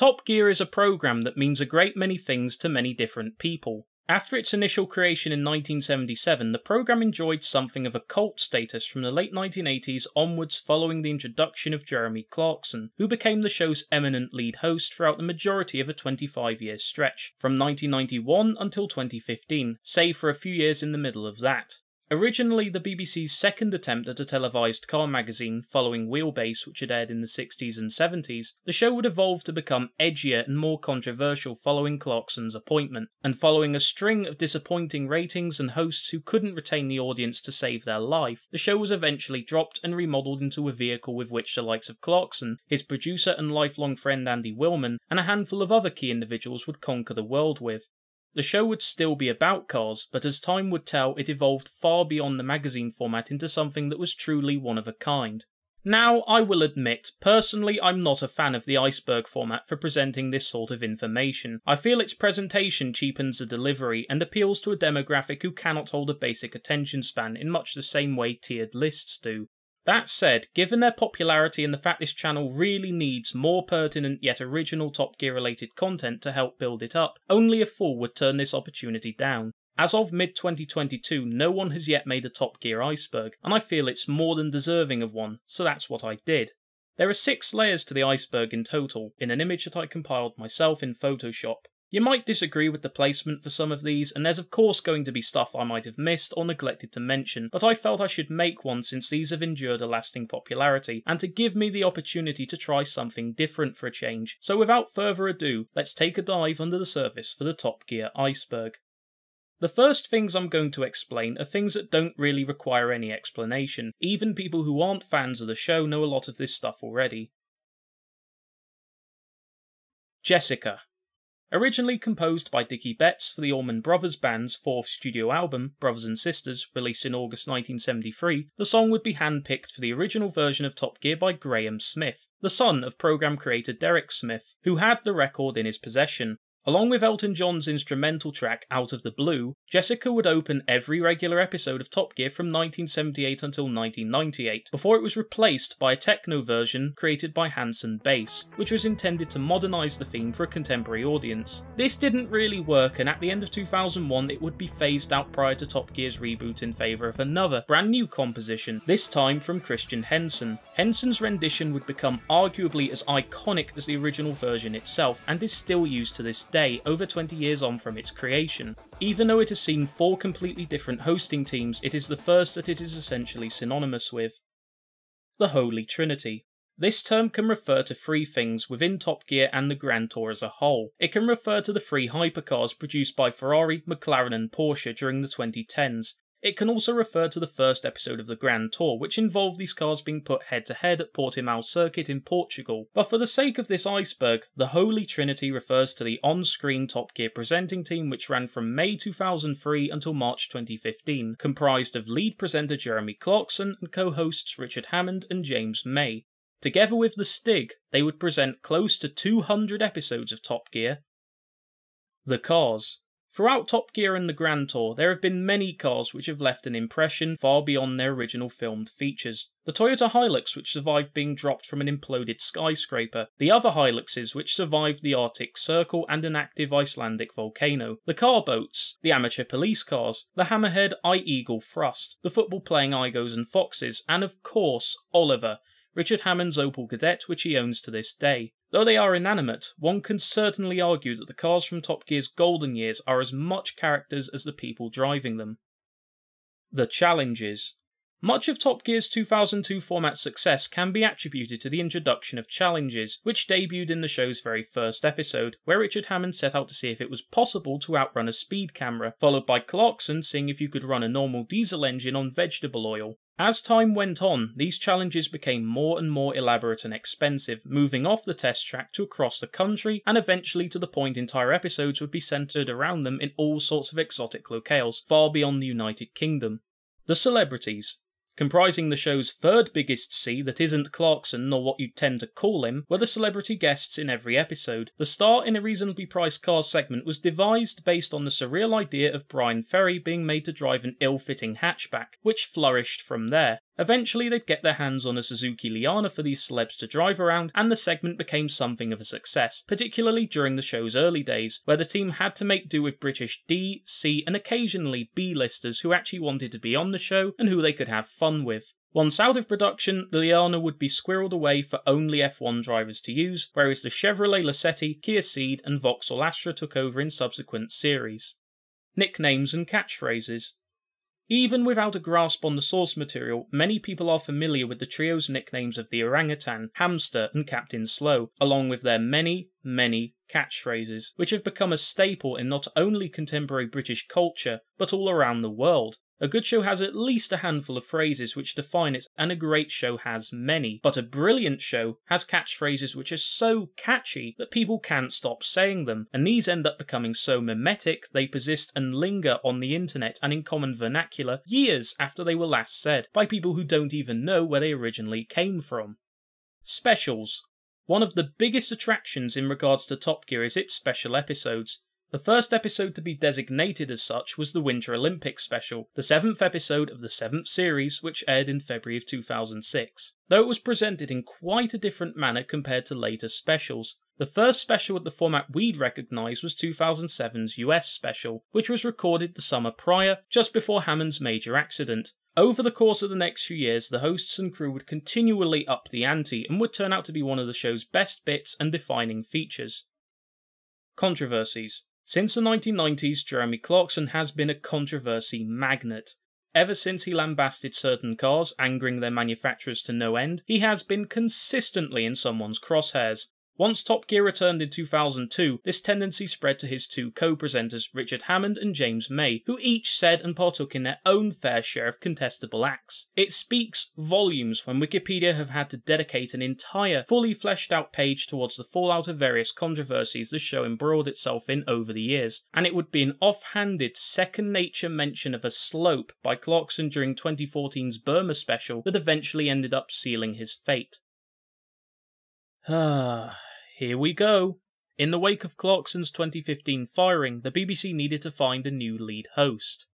Top Gear is a program that means a great many things to many different people. After its initial creation in 1977, the program enjoyed something of a cult status from the late 1980s onwards following the introduction of Jeremy Clarkson, who became the show's eminent lead host throughout the majority of a 25 year stretch, from 1991 until 2015, save for a few years in the middle of that. Originally the BBC's second attempt at a televised car magazine following Wheelbase, which had aired in the 60s and 70s, the show would evolve to become edgier and more controversial following Clarkson's appointment, and following a string of disappointing ratings and hosts who couldn't retain the audience to save their life, the show was eventually dropped and remodelled into a vehicle with which the likes of Clarkson, his producer and lifelong friend Andy Wilman, and a handful of other key individuals would conquer the world with. The show would still be about cars, but as time would tell, it evolved far beyond the magazine format into something that was truly one of a kind. Now, I will admit, personally, I'm not a fan of the iceberg format for presenting this sort of information. I feel its presentation cheapens the delivery and appeals to a demographic who cannot hold a basic attention span in much the same way tiered lists do. That said, given their popularity and the fact this channel really needs more pertinent yet original Top Gear related content to help build it up, only a fool would turn this opportunity down. As of mid 2022, no one has yet made a Top Gear iceberg, and I feel it's more than deserving of one, so that's what I did. There are six layers to the iceberg in total, in an image that I compiled myself in Photoshop. You might disagree with the placement for some of these, and there's of course going to be stuff I might have missed or neglected to mention, but I felt I should make one since these have endured a lasting popularity, and to give me the opportunity to try something different for a change. So without further ado, let's take a dive under the surface for the Top Gear iceberg. The first things I'm going to explain are things that don't really require any explanation. Even people who aren't fans of the show know a lot of this stuff already. Jessica, Originally composed by Dickey Betts for the Allman Brothers Band's fourth studio album, Brothers and Sisters, released in August 1973, the song would be handpicked for the original version of Top Gear by Graham Smith, the son of program creator Derek Smith, who had the record in his possession. Along with Elton John's instrumental track Out of the Blue, Jessica would open every regular episode of Top Gear from 1978 until 1998, before it was replaced by a techno version created by Hanson Bass, which was intended to modernise the theme for a contemporary audience. This didn't really work, and at the end of 2001 it would be phased out prior to Top Gear's reboot in favour of another, brand new composition, this time from Christian Henson. Henson's rendition would become arguably as iconic as the original version itself, and is still used to this day, over 20 years on from its creation. Even though it has seen four completely different hosting teams, it is the first that it is essentially synonymous with. The Holy Trinity. This term can refer to three things within Top Gear and the Grand Tour as a whole. It can refer to the three hypercars produced by Ferrari, McLaren, and Porsche during the 2010s, it can also refer to the first episode of the Grand Tour, which involved these cars being put head to head at Portimao Circuit in Portugal. But for the sake of this iceberg, the Holy Trinity refers to the on screen Top Gear presenting team which ran from May 2003 until March 2015, comprised of lead presenter Jeremy Clarkson and co hosts Richard Hammond and James May. Together with the Stig, they would present close to 200 episodes of Top Gear. The Cars. Throughout Top Gear and the Grand Tour, there have been many cars which have left an impression far beyond their original filmed features. The Toyota Hilux, which survived being dropped from an imploded skyscraper, the other Hiluxes, which survived the Arctic Circle and an active Icelandic volcano, the car boats, the amateur police cars, the Hammerhead I Eagle Thrust, the football playing Aygos and Foxes, and of course, Oliver, Richard Hammond's Opel Kadett, which he owns to this day. Though they are inanimate, one can certainly argue that the cars from Top Gear's golden years are as much characters as the people driving them. The challenges. Much of Top Gear's 2002 format success can be attributed to the introduction of challenges, which debuted in the show's very first episode, where Richard Hammond set out to see if it was possible to outrun a speed camera, followed by Clarkson seeing if you could run a normal diesel engine on vegetable oil. As time went on, these challenges became more and more elaborate and expensive, moving off the test track to across the country, and eventually to the point entire episodes would be centered around them in all sorts of exotic locales, far beyond the United Kingdom. The celebrities. Comprising the show's third biggest C that isn't Clarkson nor what you'd tend to call him, were the celebrity guests in every episode. The star in a reasonably priced Car segment was devised based on the surreal idea of Bryan Ferry being made to drive an ill fitting hatchback, which flourished from there. Eventually, they'd get their hands on a Suzuki Liana for these celebs to drive around, and the segment became something of a success, particularly during the show's early days, where the team had to make do with British D, C, and occasionally B listers who actually wanted to be on the show and who they could have fun with. Once out of production, the Liana would be squirreled away for only F1 drivers to use, whereas the Chevrolet Lacetti, Kia Ceed, and Vauxhall Astra took over in subsequent series. Nicknames and catchphrases. Even without a grasp on the source material, many people are familiar with the trio's nicknames of the orangutan, hamster, and Captain Slow, along with their many, many catchphrases, which have become a staple in not only contemporary British culture, but all around the world. A good show has at least a handful of phrases which define it, and a great show has many. But a brilliant show has catchphrases which are so catchy that people can't stop saying them, and these end up becoming so mimetic they persist and linger on the internet and in common vernacular years after they were last said, by people who don't even know where they originally came from. Specials. One of the biggest attractions in regards to Top Gear is its special episodes. The first episode to be designated as such was the Winter Olympics special, the seventh episode of the seventh series, which aired in February of 2006. Though it was presented in quite a different manner compared to later specials. The first special with the format we'd recognise was 2007's US special, which was recorded the summer prior, just before Hammond's major accident. Over the course of the next few years, the hosts and crew would continually up the ante and would turn out to be one of the show's best bits and defining features. Controversies. Since the 1990s, Jeremy Clarkson has been a controversy magnet. Ever since he lambasted certain cars, angering their manufacturers to no end, he has been consistently in someone's crosshairs, once Top Gear returned in 2002, this tendency spread to his two co-presenters, Richard Hammond and James May, who each said and partook in their own fair share of contestable acts. It speaks volumes when Wikipedia have had to dedicate an entire, fully fleshed out page towards the fallout of various controversies the show embroiled itself in over the years, and it would be an off-handed, second-nature mention of a slope by Clarkson during 2014's Burma special that eventually ended up sealing his fate. Ah, here we go. In the wake of Clarkson's 2015 firing, the BBC needed to find a new lead host.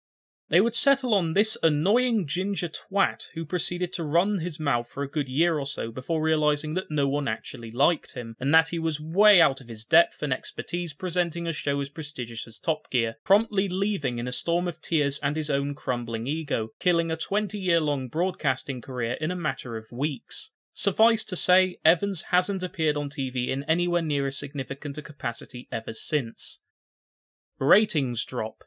They would settle on this annoying ginger twat who proceeded to run his mouth for a good year or so before realising that no one actually liked him, and that he was way out of his depth and expertise presenting a show as prestigious as Top Gear, promptly leaving in a storm of tears and his own crumbling ego, killing a 20 year long broadcasting career in a matter of weeks. Suffice to say, Evans hasn't appeared on TV in anywhere near as significant a capacity ever since. Ratings drop.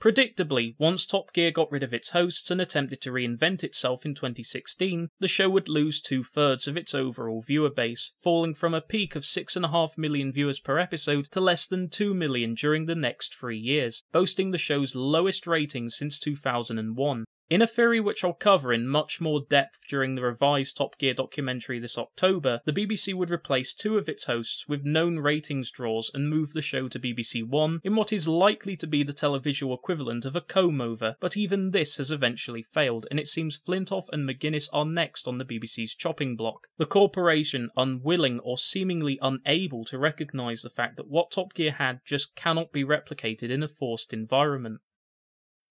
Predictably, once Top Gear got rid of its hosts and attempted to reinvent itself in 2016, the show would lose two thirds of its overall viewer base, falling from a peak of 6.5 million viewers per episode to less than 2 million during the next three years, boasting the show's lowest ratings since 2001. In a theory which I'll cover in much more depth during the revised Top Gear documentary this October, the BBC would replace two of its hosts with known ratings draws and move the show to BBC One in what is likely to be the televisual equivalent of a comb over, but even this has eventually failed, and it seems Flintoff and McGuinness are next on the BBC's chopping block. The corporation, unwilling or seemingly unable to recognise the fact that what Top Gear had just cannot be replicated in a forced environment.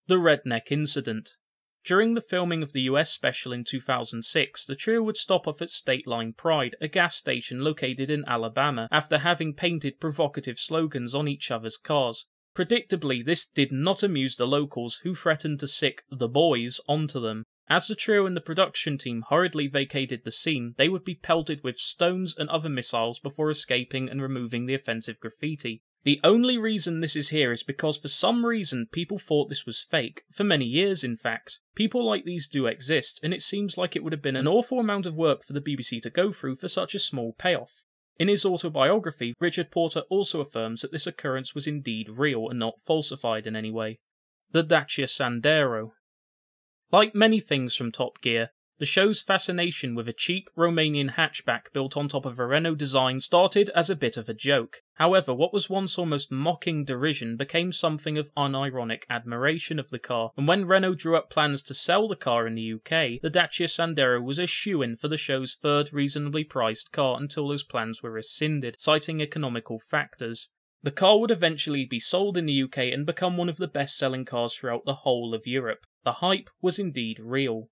The Redneck Incident during the filming of the US special in 2006, the trio would stop off at State Line Pride, a gas station located in Alabama, after having painted provocative slogans on each other's cars. Predictably, this did not amuse the locals, who threatened to sic the boys onto them. As the trio and the production team hurriedly vacated the scene, they would be pelted with stones and other missiles before escaping and removing the offensive graffiti. The only reason this is here is because for some reason people thought this was fake, for many years in fact. People like these do exist, and it seems like it would have been an awful amount of work for the BBC to go through for such a small payoff. In his autobiography, Richard Porter also affirms that this occurrence was indeed real and not falsified in any way. The Dacia Sandero. Like many things from Top Gear, the show's fascination with a cheap Romanian hatchback built on top of a Renault design started as a bit of a joke. However, what was once almost mocking derision became something of unironic admiration of the car, and when Renault drew up plans to sell the car in the UK, the Dacia Sandero was a shoe-in for the show's third reasonably priced car until those plans were rescinded, citing economical factors. The car would eventually be sold in the UK and become one of the best selling cars throughout the whole of Europe. The hype was indeed real.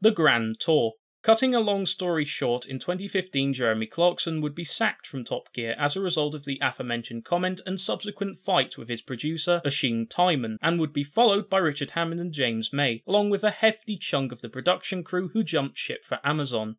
The Grand Tour. Cutting a long story short, in 2015 Jeremy Clarkson would be sacked from Top Gear as a result of the aforementioned comment and subsequent fight with his producer, Oisin Tymon, and would be followed by Richard Hammond and James May, along with a hefty chunk of the production crew who jumped ship for Amazon.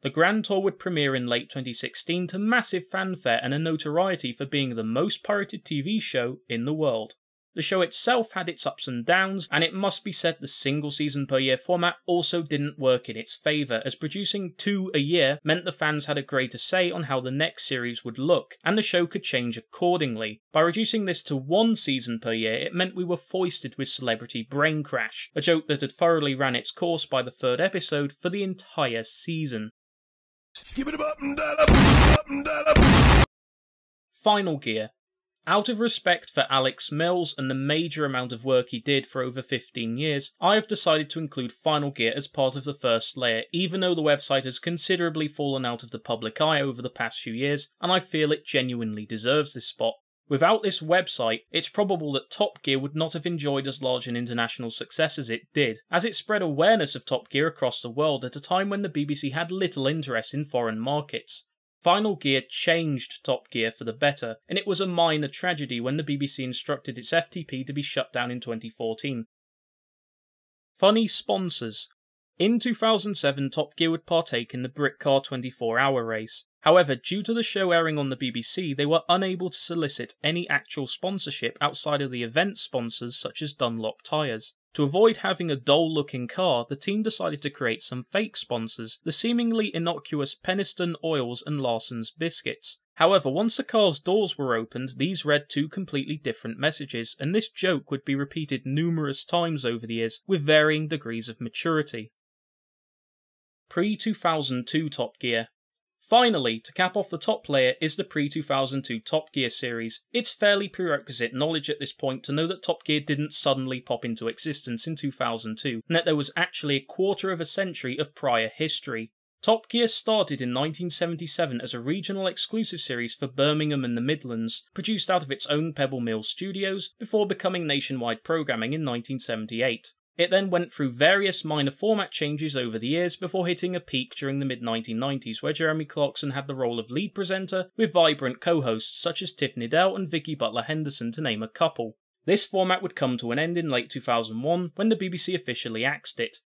The Grand Tour would premiere in late 2016 to massive fanfare and a notoriety for being the most pirated TV show in the world. The show itself had its ups and downs, and it must be said the single season per year format also didn't work in its favour, as producing two a year meant the fans had a greater say on how the next series would look, and the show could change accordingly. By reducing this to one season per year, it meant we were foisted with Celebrity Brain Crash, a joke that had thoroughly ran its course by the third episode for the entire season. Final Gear out of respect for Alex Mills and the major amount of work he did for over 15 years, I have decided to include Final Gear as part of the first layer, even though the website has considerably fallen out of the public eye over the past few years, and I feel it genuinely deserves this spot. Without this website, it's probable that Top Gear would not have enjoyed as large an international success as it did, as it spread awareness of Top Gear across the world at a time when the BBC had little interest in foreign markets. Final Gear changed Top Gear for the better, and it was a minor tragedy when the BBC instructed its FTP to be shut down in 2014. Funny sponsors. In 2007, Top Gear would partake in the Britcar 24 hour race. However, due to the show airing on the BBC, they were unable to solicit any actual sponsorship outside of the event sponsors such as Dunlop Tyres. To avoid having a dull looking car, the team decided to create some fake sponsors, the seemingly innocuous Peniston Oils and Larson's Biscuits. However, once the car's doors were opened, these read two completely different messages, and this joke would be repeated numerous times over the years, with varying degrees of maturity. Pre 2002 Top Gear Finally, to cap off the top layer is the pre 2002 Top Gear series. It's fairly prerequisite knowledge at this point to know that Top Gear didn't suddenly pop into existence in 2002, and that there was actually a quarter of a century of prior history. Top Gear started in 1977 as a regional exclusive series for Birmingham and the Midlands, produced out of its own Pebble Mill studios, before becoming nationwide programming in 1978. It then went through various minor format changes over the years before hitting a peak during the mid 1990s, where Jeremy Clarkson had the role of lead presenter with vibrant co hosts such as Tiff Needell and Vicky Butler Henderson, to name a couple. This format would come to an end in late 2001 when the BBC officially axed it.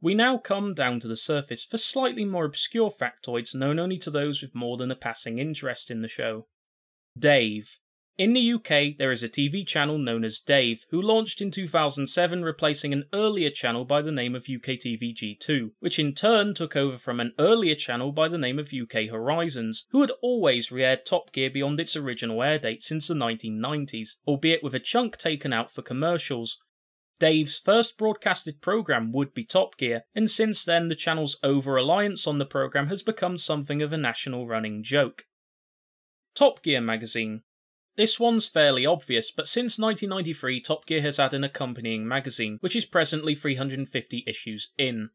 We now come down to the surface for slightly more obscure factoids known only to those with more than a passing interest in the show. Dave. In the UK, there is a TV channel known as Dave, who launched in 2007, replacing an earlier channel by the name of UK TV G2, which in turn took over from an earlier channel by the name of UK Horizons, who had always re aired Top Gear beyond its original air date since the 1990s, albeit with a chunk taken out for commercials. Dave's first broadcasted programme would be Top Gear, and since then the channel's over reliance on the programme has become something of a national running joke. Top Gear magazine this one's fairly obvious, but since 1993, Top Gear has had an accompanying magazine, which is presently 350 issues in.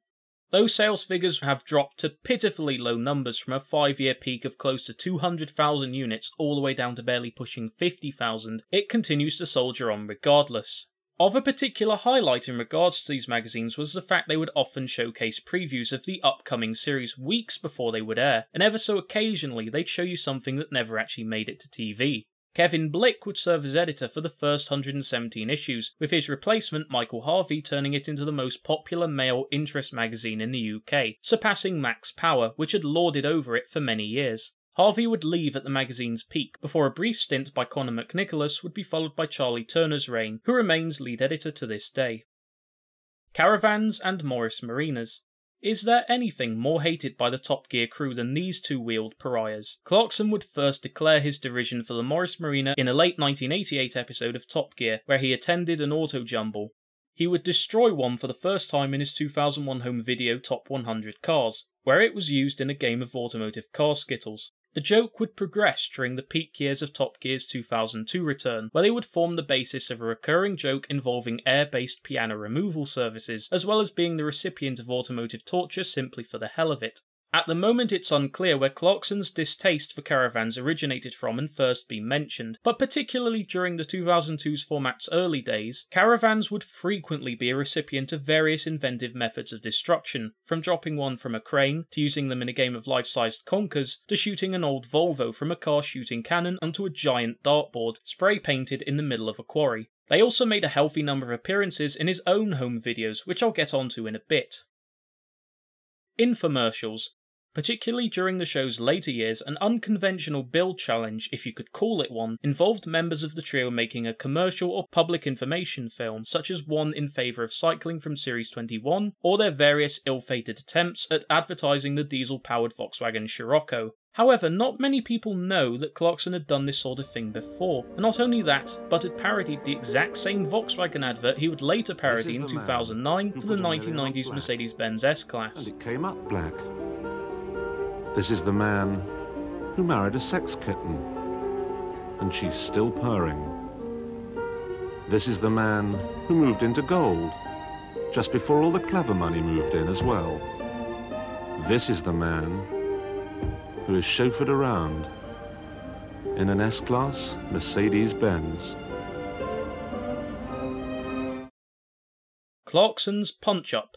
Though sales figures have dropped to pitifully low numbers from a five year peak of close to 200,000 units all the way down to barely pushing 50,000, it continues to soldier on regardless. Of a particular highlight in regards to these magazines was the fact they would often showcase previews of the upcoming series weeks before they would air, and ever so occasionally they'd show you something that never actually made it to TV. Kevin Blick would serve as editor for the first 117 issues, with his replacement Michael Harvey turning it into the most popular male interest magazine in the UK, surpassing Max Power, which had lorded over it for many years. Harvey would leave at the magazine's peak, before a brief stint by Conor McNicholas would be followed by Charlie Turner's reign, who remains lead editor to this day. Caravans and Morris Marinas. Is there anything more hated by the Top Gear crew than these two wheeled pariahs? Clarkson would first declare his derision for the Morris Marina in a late 1988 episode of Top Gear, where he attended an auto jumble. He would destroy one for the first time in his 2001 home video Top 100 Cars, where it was used in a game of automotive car skittles. The joke would progress during the peak years of Top Gear's 2002 return, where they would form the basis of a recurring joke involving air based piano removal services, as well as being the recipient of automotive torture simply for the hell of it. At the moment, it's unclear where Clarkson's distaste for caravans originated from and first been mentioned, but particularly during the 2002's format's early days, caravans would frequently be a recipient of various inventive methods of destruction, from dropping one from a crane, to using them in a game of life sized conkers, to shooting an old Volvo from a car shooting cannon onto a giant dartboard, spray painted in the middle of a quarry. They also made a healthy number of appearances in his own home videos, which I'll get onto in a bit. Infomercials Particularly during the show's later years, an unconventional build challenge, if you could call it one, involved members of the trio making a commercial or public information film, such as one in favour of cycling from Series 21, or their various ill fated attempts at advertising the diesel powered Volkswagen Scirocco. However, not many people know that Clarkson had done this sort of thing before, and not only that, but had parodied the exact same Volkswagen advert he would later parody in 2009 for the 1990s Mercedes Benz S Class. And it came up black. This is the man who married a sex kitten, and she's still purring. This is the man who moved into gold, just before all the clever money moved in as well. This is the man who is chauffeured around in an S-Class Mercedes-Benz. Clarkson's Punch Up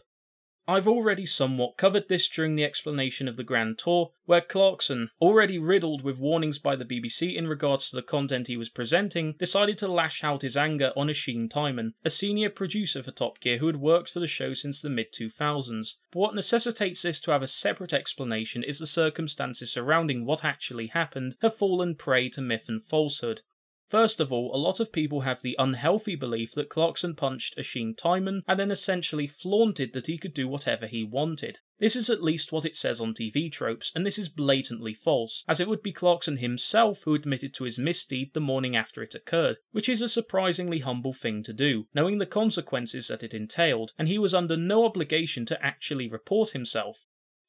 I've already somewhat covered this during the explanation of the Grand Tour, where Clarkson, already riddled with warnings by the BBC in regards to the content he was presenting, decided to lash out his anger on Oisin Tymon, a senior producer for Top Gear who had worked for the show since the mid 2000s. But what necessitates this to have a separate explanation is the circumstances surrounding what actually happened have fallen prey to myth and falsehood. First of all, a lot of people have the unhealthy belief that Clarkson punched Oisin Tymon and then essentially flaunted that he could do whatever he wanted. This is at least what it says on TV tropes, and this is blatantly false, as it would be Clarkson himself who admitted to his misdeed the morning after it occurred, which is a surprisingly humble thing to do, knowing the consequences that it entailed, and he was under no obligation to actually report himself.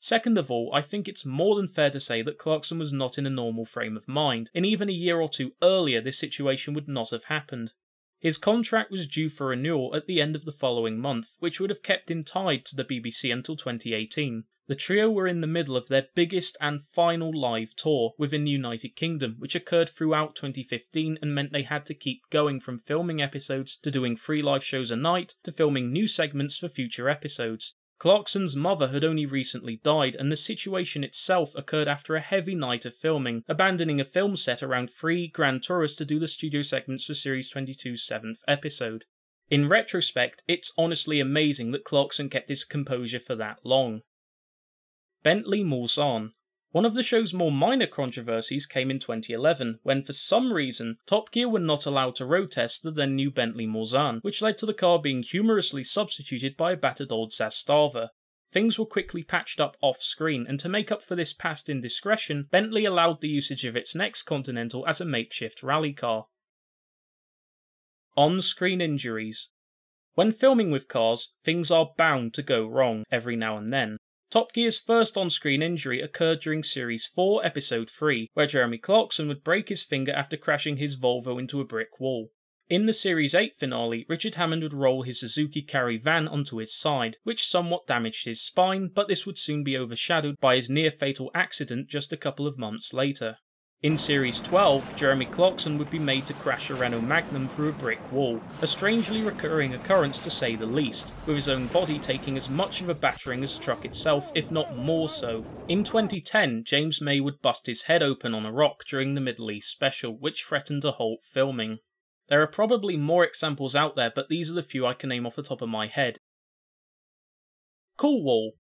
Second of all, I think it's more than fair to say that Clarkson was not in a normal frame of mind, and even a year or two earlier this situation would not have happened. His contract was due for renewal at the end of the following month, which would have kept him tied to the BBC until 2018. The trio were in the middle of their biggest and final live tour within the United Kingdom, which occurred throughout 2015 and meant they had to keep going from filming episodes to doing three live shows a night to filming new segments for future episodes. Clarkson's mother had only recently died, and the situation itself occurred after a heavy night of filming, abandoning a film set around three grand tours to do the studio segments for Series 22's seventh episode. In retrospect, it's honestly amazing that Clarkson kept his composure for that long. Bentley Mulsanne one of the show's more minor controversies came in 2011, when for some reason Top Gear were not allowed to road test the then new Bentley Mulsanne, which led to the car being humorously substituted by a battered old Zastava. Things were quickly patched up off screen, and to make up for this past indiscretion, Bentley allowed the usage of its next Continental as a makeshift rally car. On screen injuries. When filming with cars, things are bound to go wrong every now and then. Top Gear's first on screen injury occurred during Series 4, Episode 3, where Jeremy Clarkson would break his finger after crashing his Volvo into a brick wall. In the Series 8 finale, Richard Hammond would roll his Suzuki Carry van onto his side, which somewhat damaged his spine, but this would soon be overshadowed by his near fatal accident just a couple of months later. In Series 12, Jeremy Clarkson would be made to crash a Renault Magnum through a brick wall, a strangely recurring occurrence to say the least, with his own body taking as much of a battering as the truck itself, if not more so. In 2010, James May would bust his head open on a rock during the Middle East special, which threatened to halt filming. There are probably more examples out there, but these are the few I can name off the top of my head. Cool Wall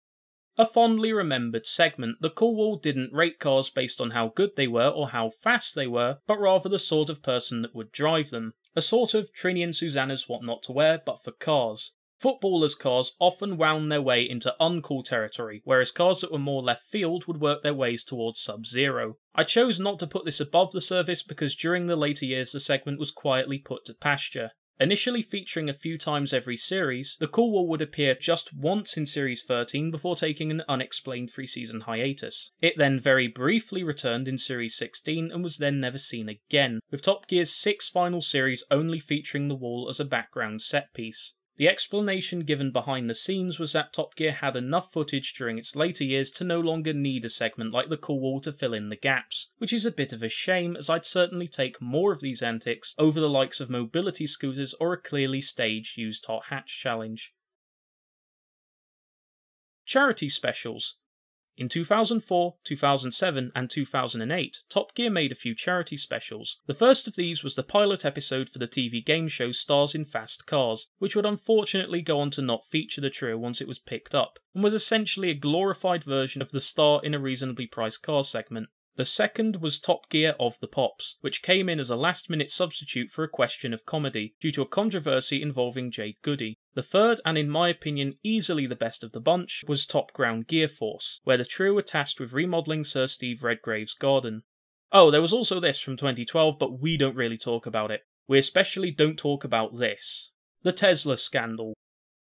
a fondly remembered segment, the Cool Wall didn't rate cars based on how good they were or how fast they were, but rather the sort of person that would drive them. A sort of Trinny and Susannah's What Not to Wear, but for cars. Footballers' cars often wound their way into uncool territory, whereas cars that were more left field would work their ways towards sub zero. I chose not to put this above the surface because during the later years the segment was quietly put to pasture. Initially featuring a few times every series, the Cool Wall would appear just once in Series 13 before taking an unexplained three season hiatus. It then very briefly returned in Series 16 and was then never seen again, with Top Gear's six final series only featuring the wall as a background set piece. The explanation given behind the scenes was that Top Gear had enough footage during its later years to no longer need a segment like the Cool Wall to fill in the gaps, which is a bit of a shame as I'd certainly take more of these antics over the likes of mobility scooters or a clearly staged used hot hatch challenge. Charity specials. In 2004, 2007, and 2008, Top Gear made a few charity specials. The first of these was the pilot episode for the TV game show Stars in Fast Cars, which would unfortunately go on to not feature the trio once it was picked up, and was essentially a glorified version of the Star in a reasonably priced car segment. The second was Top Gear of the Pops, which came in as a last minute substitute for a question of comedy, due to a controversy involving Jade Goody. The third, and in my opinion easily the best of the bunch, was Top Ground Gear Force, where the trio were tasked with remodelling Sir Steve Redgrave's garden. Oh, there was also this from 2012, but we don't really talk about it. We especially don't talk about this. The Tesla scandal,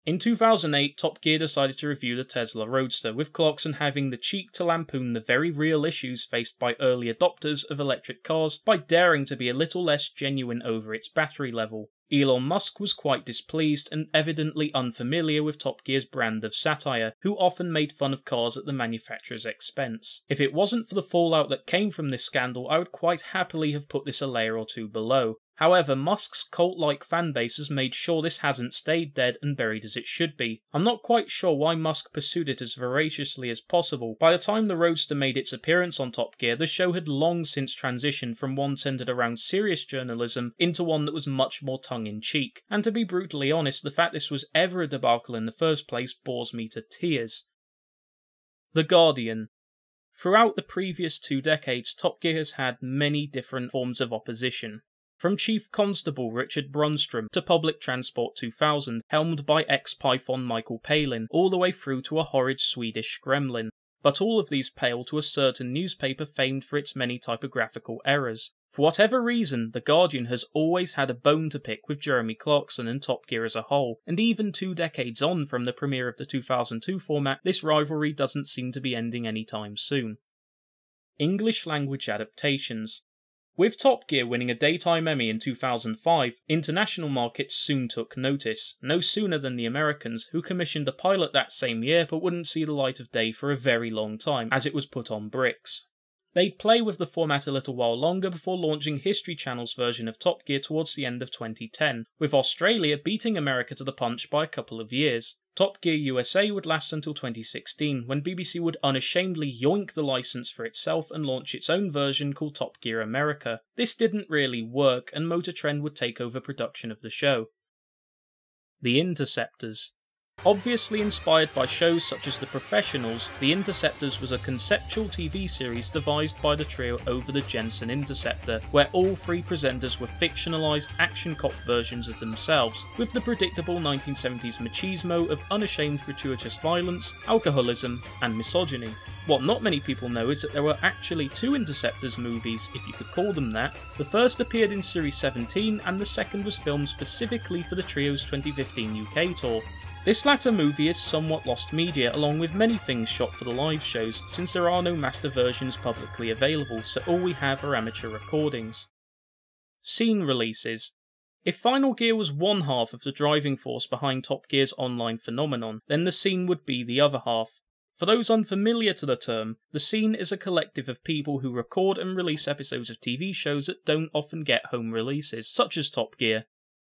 in 2008, Top Gear decided to review the Tesla Roadster, with Clarkson having the cheek to lampoon the very real issues faced by early adopters of electric cars by daring to be a little less genuine over its battery level. Elon Musk was quite displeased and evidently unfamiliar with Top Gear's brand of satire, who often made fun of cars at the manufacturer's expense. If it wasn't for the fallout that came from this scandal, I would quite happily have put this a layer or two below. However, Musk's cult like fanbase has made sure this hasn't stayed dead and buried as it should be. I'm not quite sure why Musk pursued it as voraciously as possible. By the time the Roadster made its appearance on Top Gear, the show had long since transitioned from one centered around serious journalism into one that was much more tongue in cheek. And to be brutally honest, the fact this was ever a debacle in the first place bores me to tears. The Guardian. Throughout the previous two decades, Top Gear has had many different forms of opposition. From Chief Constable Richard Brunstrom to Public Transport 2000, helmed by ex Python Michael Palin, all the way through to a horrid Swedish gremlin. But all of these pale to a certain newspaper famed for its many typographical errors. For whatever reason, The Guardian has always had a bone to pick with Jeremy Clarkson and Top Gear as a whole, and even two decades on from the premiere of the 2002 format, this rivalry doesn't seem to be ending anytime soon. English language adaptations. With Top Gear winning a Daytime Emmy in 2005, international markets soon took notice, no sooner than the Americans, who commissioned a pilot that same year but wouldn't see the light of day for a very long time, as it was put on bricks. They'd play with the format a little while longer before launching History Channel's version of Top Gear towards the end of 2010, with Australia beating America to the punch by a couple of years. Top Gear USA would last until 2016, when BBC would unashamedly yoink the license for itself and launch its own version called Top Gear America. This didn't really work, and Motor Trend would take over production of the show. The Interceptors. Obviously inspired by shows such as The Professionals, The Interceptors was a conceptual TV series devised by the trio over the Jensen Interceptor, where all three presenters were fictionalised action cop versions of themselves, with the predictable 1970s machismo of unashamed gratuitous violence, alcoholism, and misogyny. What not many people know is that there were actually two Interceptors movies, if you could call them that. The first appeared in Series 17, and the second was filmed specifically for the trio's 2015 UK tour. This latter movie is somewhat lost media, along with many things shot for the live shows, since there are no master versions publicly available, so all we have are amateur recordings. Scene releases. If Final Gear was one half of the driving force behind Top Gear's online phenomenon, then the scene would be the other half. For those unfamiliar to the term, the scene is a collective of people who record and release episodes of TV shows that don't often get home releases, such as Top Gear.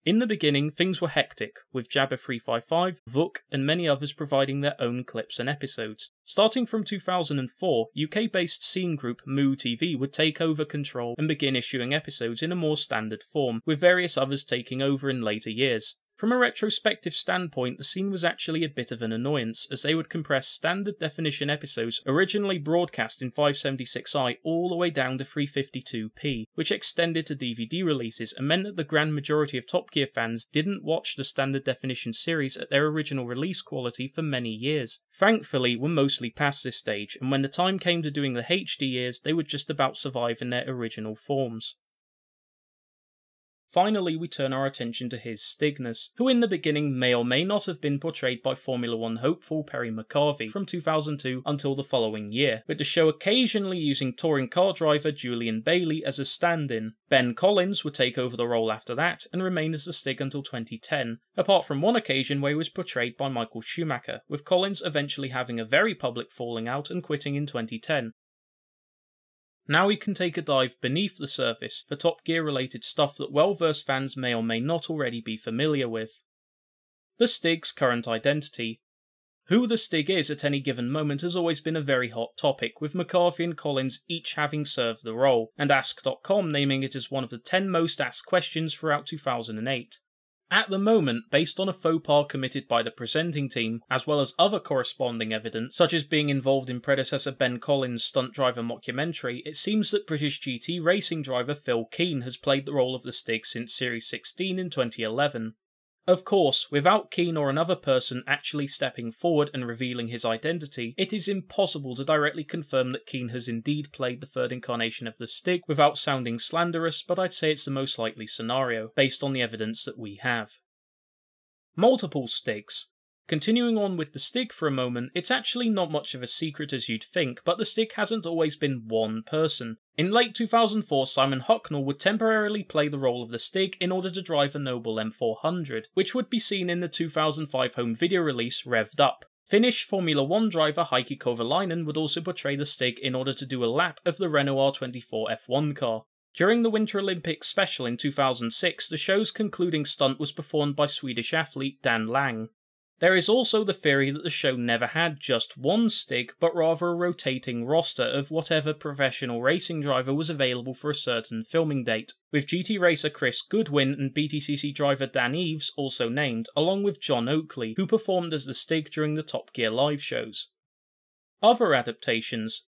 In the beginning, things were hectic, with Jabba 355, Vuk, and many others providing their own clips and episodes. Starting from 2004, UK based scene group Moo TV would take over control and begin issuing episodes in a more standard form, with various others taking over in later years. From a retrospective standpoint, the scene was actually a bit of an annoyance, as they would compress standard definition episodes originally broadcast in 576i all the way down to 352p, which extended to DVD releases and meant that the grand majority of Top Gear fans didn't watch the standard definition series at their original release quality for many years. Thankfully, we're mostly past this stage, and when the time came to doing the HD years, they would just about survive in their original forms. Finally, we turn our attention to his Stigness, who in the beginning may or may not have been portrayed by Formula One hopeful Perry McCarthy from 2002 until the following year, with the show occasionally using touring car driver Julian Bailey as a stand in. Ben Collins would take over the role after that and remain as the Stig until 2010, apart from one occasion where he was portrayed by Michael Schumacher, with Collins eventually having a very public falling out and quitting in 2010. Now we can take a dive beneath the surface for Top Gear related stuff that well versed fans may or may not already be familiar with. The Stig's current identity. Who the Stig is at any given moment has always been a very hot topic, with McCarthy and Collins each having served the role, and Ask.com naming it as one of the 10 most asked questions throughout 2008. At the moment, based on a faux pas committed by the presenting team, as well as other corresponding evidence, such as being involved in predecessor Ben Collins' stunt driver mockumentary, it seems that British GT racing driver Phil Keen has played the role of the Stig since Series 16 in 2011. Of course, without Keen or another person actually stepping forward and revealing his identity, it is impossible to directly confirm that Keen has indeed played the third incarnation of the Stig without sounding slanderous, but I'd say it's the most likely scenario, based on the evidence that we have. Multiple Stigs. Continuing on with the Stig for a moment, it's actually not much of a secret as you'd think, but the Stig hasn't always been one person. In late 2004, Simon Hucknall would temporarily play the role of the Stig in order to drive a Noble M400, which would be seen in the 2005 home video release Revved Up. Finnish Formula 1 driver Heikki Kovalainen would also portray the Stig in order to do a lap of the Renault R24 F1 car. During the Winter Olympics special in 2006, the show's concluding stunt was performed by Swedish athlete Dan Lang. There is also the theory that the show never had just one Stig, but rather a rotating roster of whatever professional racing driver was available for a certain filming date, with GT racer Chris Goodwin and BTCC driver Dan Eaves also named, along with John Oakley, who performed as the Stig during the Top Gear live shows. Other adaptations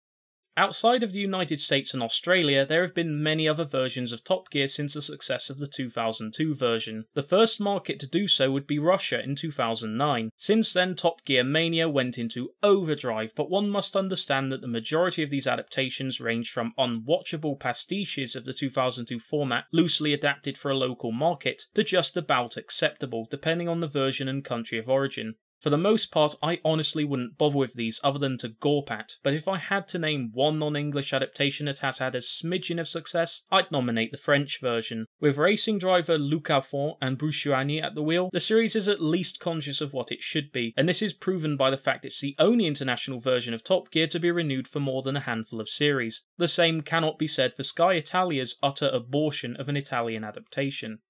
Outside of the United States and Australia, there have been many other versions of Top Gear since the success of the 2002 version. The first market to do so would be Russia in 2009. Since then, Top Gear Mania went into overdrive, but one must understand that the majority of these adaptations range from unwatchable pastiches of the 2002 format loosely adapted for a local market to just about acceptable, depending on the version and country of origin. For the most part, I honestly wouldn't bother with these other than to gorp at, but if I had to name one non English adaptation that has had a smidgen of success, I'd nominate the French version. With racing driver Luc Alphand and Bruce at the wheel, the series is at least conscious of what it should be, and this is proven by the fact it's the only international version of Top Gear to be renewed for more than a handful of series. The same cannot be said for Sky Italia's utter abortion of an Italian adaptation.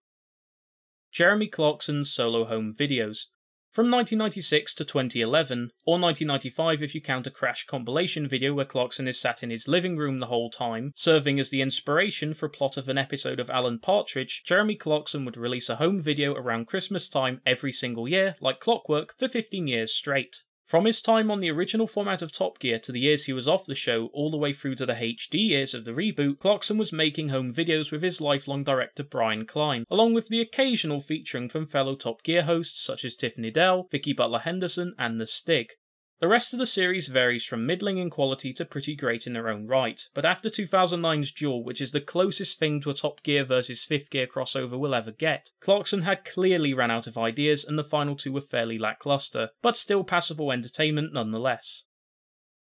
Jeremy Clarkson's solo home videos. From 1996 to 2011, or 1995 if you count a crash compilation video where Clarkson is sat in his living room the whole time, serving as the inspiration for a plot of an episode of Alan Partridge, Jeremy Clarkson would release a home video around Christmas time every single year, like clockwork, for 15 years straight. From his time on the original format of Top Gear to the years he was off the show, all the way through to the HD years of the reboot, Clarkson was making home videos with his lifelong director Brian Klein, along with the occasional featuring from fellow Top Gear hosts such as Tiff Needell, Vicky Butler Henderson, and The Stig. The rest of the series varies from middling in quality to pretty great in their own right, but after 2009's Duel, which is the closest thing to a Top Gear versus 5th Gear crossover we'll ever get, Clarkson had clearly ran out of ideas and the final two were fairly lackluster, but still passable entertainment nonetheless.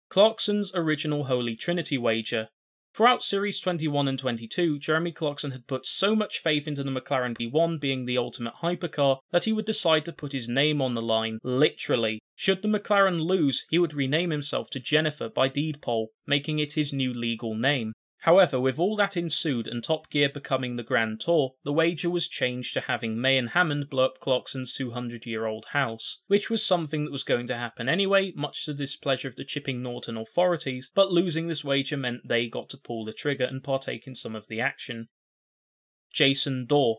Clarkson's original Holy Trinity wager, Throughout Series 21 and 22, Jeremy Clarkson had put so much faith into the McLaren P1 being the ultimate hypercar that he would decide to put his name on the line, literally. Should the McLaren lose, he would rename himself to Jennifer by deed poll, making it his new legal name. However, with all that ensued and Top Gear becoming the Grand Tour, the wager was changed to having May and Hammond blow up Clarkson's 200 year old house, which was something that was going to happen anyway, much to the displeasure of the Chipping Norton authorities, but losing this wager meant they got to pull the trigger and partake in some of the action. Jason Dawe.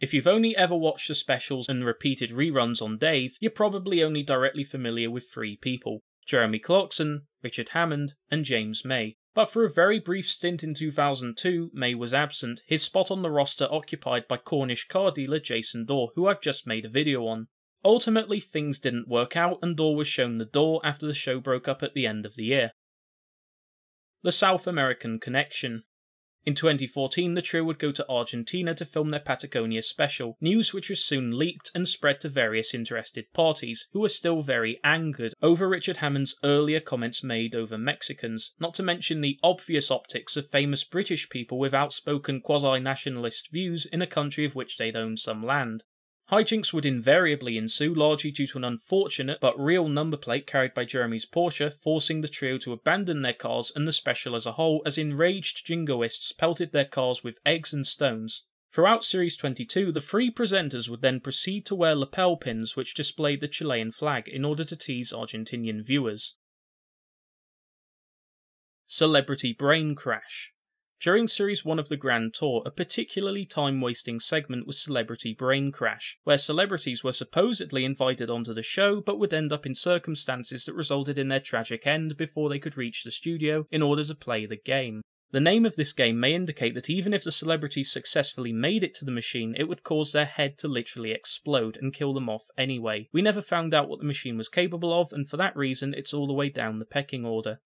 If you've only ever watched the specials and repeated reruns on Dave, you're probably only directly familiar with three people Jeremy Clarkson, Richard Hammond, and James May. But for a very brief stint in 2002, May was absent, his spot on the roster occupied by Cornish car dealer Jason Dawe, who I've just made a video on. Ultimately, things didn't work out, and Dawe was shown the door after the show broke up at the end of the year. The South American Connection In 2014, the trio would go to Argentina to film their Patagonia special, news which was soon leaked and spread to various interested parties, who were still very angered over Richard Hammond's earlier comments made over Mexicans, not to mention the obvious optics of famous British people with outspoken quasi nationalist views in a country of which they'd owned some land. Hijinks would invariably ensue, largely due to an unfortunate but real number plate carried by Jeremy's Porsche, forcing the trio to abandon their cars and the special as a whole, as enraged jingoists pelted their cars with eggs and stones. Throughout Series 22, the three presenters would then proceed to wear lapel pins which displayed the Chilean flag in order to tease Argentinian viewers. Celebrity Brain Crash during Series 1 of the Grand Tour, a particularly time wasting segment was Celebrity Brain Crash, where celebrities were supposedly invited onto the show but would end up in circumstances that resulted in their tragic end before they could reach the studio in order to play the game. The name of this game may indicate that even if the celebrities successfully made it to the machine, it would cause their head to literally explode and kill them off anyway. We never found out what the machine was capable of, and for that reason, it's all the way down the pecking order.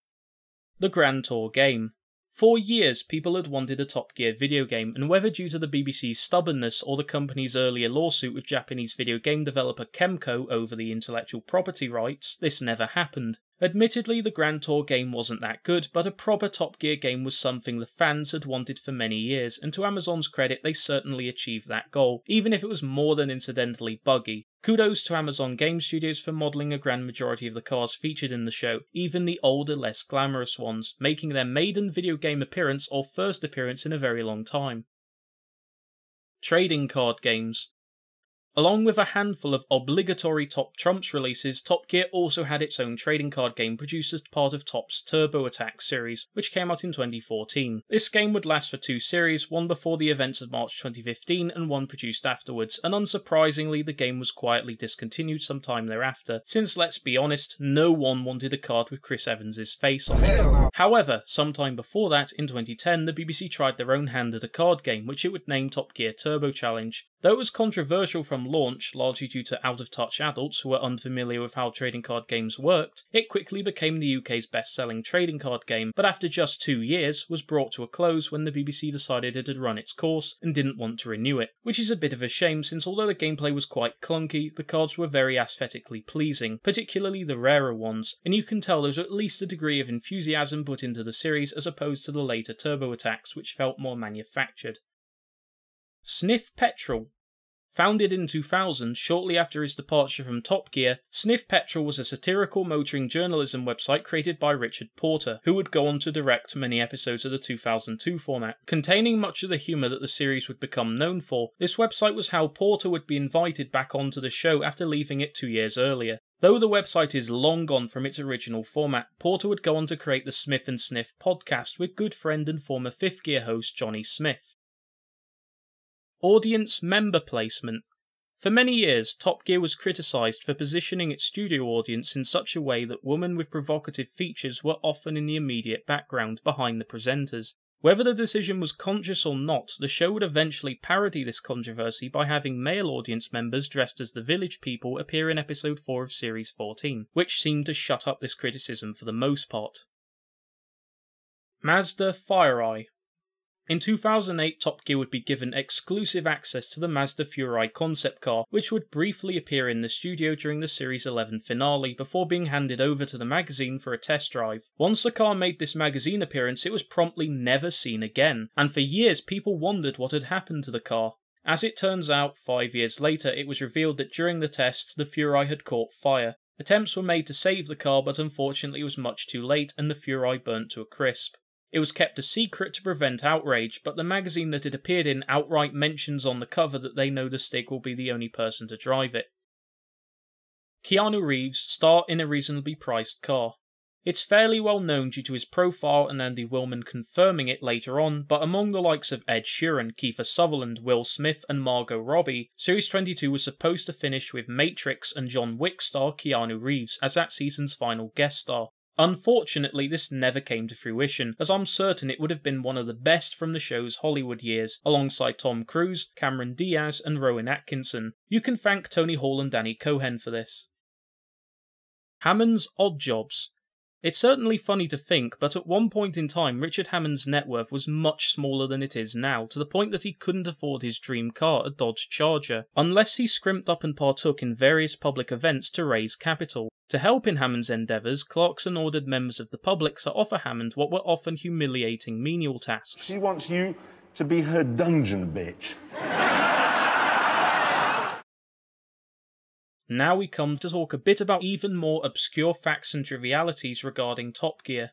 The Grand Tour game. For years, people had wanted a Top Gear video game, and whether due to the BBC's stubbornness or the company's earlier lawsuit with Japanese video game developer Kemco over the intellectual property rights, this never happened. Admittedly, the Grand Tour game wasn't that good, but a proper Top Gear game was something the fans had wanted for many years, and to Amazon's credit, they certainly achieved that goal, even if it was more than incidentally buggy. Kudos to Amazon Game Studios for modelling a grand majority of the cars featured in the show, even the older, less glamorous ones, making their maiden video game appearance or first appearance in a very long time. Trading card games. Along with a handful of obligatory Top Trumps releases, Top Gear also had its own trading card game produced as part of Topps Turbo Attack series, which came out in 2014. This game would last for two series, one before the events of March 2015 and one produced afterwards, and unsurprisingly, the game was quietly discontinued sometime thereafter, since let's be honest, no one wanted a card with Chris Evans' face on it. However, sometime before that, in 2010, the BBC tried their own hand at a card game, which it would name Top Gear Turbo Challenge. Though it was controversial from launch, largely due to out of touch adults who were unfamiliar with how trading card games worked, it quickly became the UK's best selling trading card game, but after just two years was brought to a close when the BBC decided it had run its course and didn't want to renew it. Which is a bit of a shame since although the gameplay was quite clunky, the cards were very aesthetically pleasing, particularly the rarer ones, and you can tell there was at least a degree of enthusiasm put into the series as opposed to the later turbo attacks which felt more manufactured. Sniff Petrol. Founded in 2000, shortly after his departure from Top Gear, Sniff Petrol was a satirical motoring journalism website created by Richard Porter, who would go on to direct many episodes of the 2002 format. Containing much of the humour that the series would become known for, this website was how Porter would be invited back onto the show after leaving it two years earlier. Though the website is long gone from its original format, Porter would go on to create the Smith and Sniff podcast with good friend and former Fifth Gear host Jonny Smith. Audience member placement. For many years, Top Gear was criticised for positioning its studio audience in such a way that women with provocative features were often in the immediate background, behind the presenters. Whether the decision was conscious or not, the show would eventually parody this controversy by having male audience members dressed as the village people appear in episode 4 of Series 14, which seemed to shut up this criticism for the most part. Mazda Furai in 2008, Top Gear would be given exclusive access to the Mazda Furai concept car, which would briefly appear in the studio during the Series 11 finale before being handed over to the magazine for a test drive. Once the car made this magazine appearance, it was promptly never seen again, and for years people wondered what had happened to the car. As it turns out, five years later, it was revealed that during the tests, the Furai had caught fire. Attempts were made to save the car, but unfortunately it was much too late and the Furai burnt to a crisp. It was kept a secret to prevent outrage, but the magazine that it appeared in outright mentions on the cover that they know the Stig will be the only person to drive it. Keanu Reeves star in a reasonably priced car. It's fairly well known due to his profile and Andy Wilman confirming it later on, but among the likes of Ed Sheeran, Kiefer Sutherland, Will Smith, and Margot Robbie, Series 22 was supposed to finish with Matrix and John Wick star Keanu Reeves as that season's final guest star. Unfortunately, this never came to fruition, as I'm certain it would have been one of the best from the show's Hollywood years, alongside Tom Cruise, Cameron Diaz, and Rowan Atkinson. You can thank Tony Hall and Danny Cohen for this. Hammond's Odd Jobs. It's certainly funny to think, but at one point in time, Richard Hammond's net worth was much smaller than it is now, to the point that he couldn't afford his dream car, a Dodge Charger, unless he scrimped up and partook in various public events to raise capital. To help in Hammond's endeavours, Clarkson ordered members of the public to offer Hammond what were often humiliating menial tasks. She wants you to be her dungeon bitch. Now we come to talk a bit about even more obscure facts and trivialities regarding Top Gear.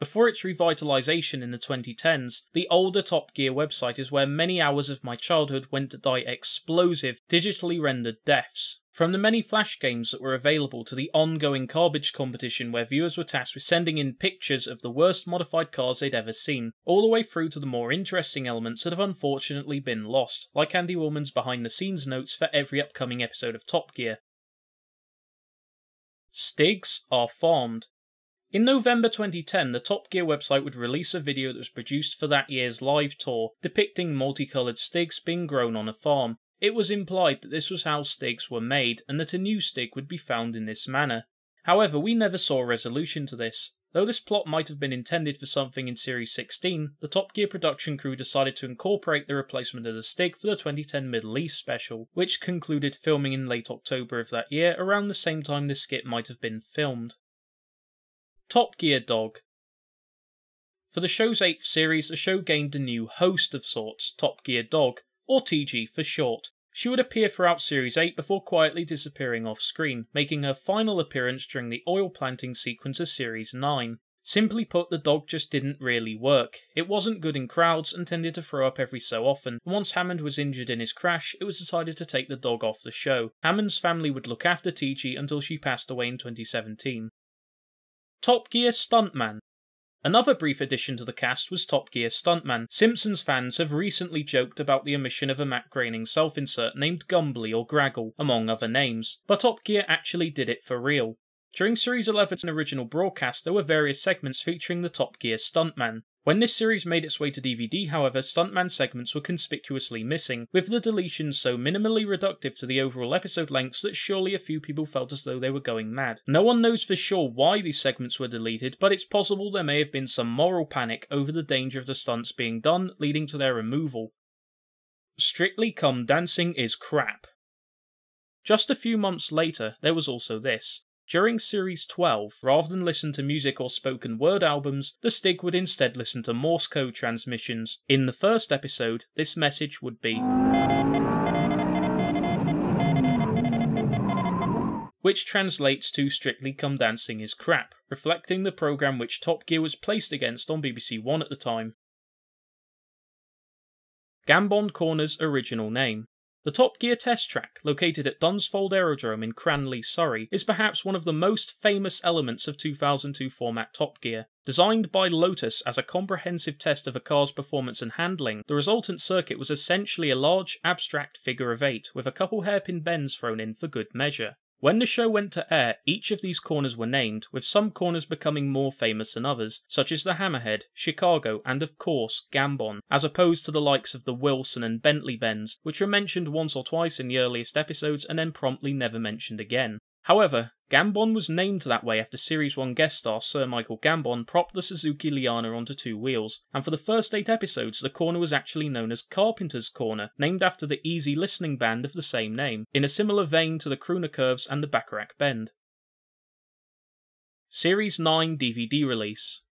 Before its revitalization in the 2010s, the older Top Gear website is where many hours of my childhood went to die explosive, digitally rendered deaths. From the many Flash games that were available to the ongoing Carbage competition where viewers were tasked with sending in pictures of the worst modified cars they'd ever seen, all the way through to the more interesting elements that have unfortunately been lost, like Andy Wilman's behind the scenes notes for every upcoming episode of Top Gear. Stigs are farmed. In November 2010, the Top Gear website would release a video that was produced for that year's live tour, depicting multicoloured Stigs being grown on a farm. It was implied that this was how Stigs were made, and that a new Stig would be found in this manner. However, we never saw a resolution to this. Though this plot might have been intended for something in Series 16, the Top Gear production crew decided to incorporate the replacement of the Stig for the 2010 Middle East special, which concluded filming in late October of that year, around the same time this skit might have been filmed. Top Gear Dog For the show's eighth series, the show gained a new host of sorts, Top Gear Dog, or TG for short. She would appear throughout Series 8 before quietly disappearing off screen, making her final appearance during the oil planting sequence of Series 9. Simply put, the dog just didn't really work. It wasn't good in crowds and tended to throw up every so often. Once Hammond was injured in his crash, it was decided to take the dog off the show. Hammond's family would look after TG until she passed away in 2017. Top Gear Stuntman Another brief addition to the cast was Top Gear Stuntman. Simpsons fans have recently joked about the omission of a Matt Groening self insert named Gumbly or Graggle, among other names, but Top Gear actually did it for real. During Series 11's original broadcast, there were various segments featuring the Top Gear stuntman. When this series made its way to DVD, however, stuntman segments were conspicuously missing, with the deletions so minimally reductive to the overall episode lengths that surely a few people felt as though they were going mad. No one knows for sure why these segments were deleted, but it's possible there may have been some moral panic over the danger of the stunts being done, leading to their removal. Strictly Come Dancing is crap. Just a few months later, there was also this. During Series 12, rather than listen to music or spoken word albums, the Stig would instead listen to Morse code transmissions. In the first episode, this message would be. Which translates to Strictly Come Dancing is crap, reflecting the programme which Top Gear was placed against on BBC One at the time. Gambon Corner's original name. The Top Gear test track, located at Dunsfold Aerodrome in Cranleigh, Surrey, is perhaps one of the most famous elements of 2002 format Top Gear. Designed by Lotus as a comprehensive test of a car's performance and handling, the resultant circuit was essentially a large, abstract figure of eight, with a couple hairpin bends thrown in for good measure. When the show went to air, each of these corners were named, with some corners becoming more famous than others, such as the Hammerhead, Chicago, and of course, Gambon, as opposed to the likes of the Wilson and Bentley bends, which were mentioned once or twice in the earliest episodes and then promptly never mentioned again. However, Gambon was named that way after Series 1 guest star Sir Michael Gambon propped the Suzuki Liana onto two wheels, and for the first eight episodes the corner was actually known as Carpenter's Corner, named after the easy listening band of the same name, in a similar vein to the Crooner Curves and the Bacharach Bend. Series 9 DVD release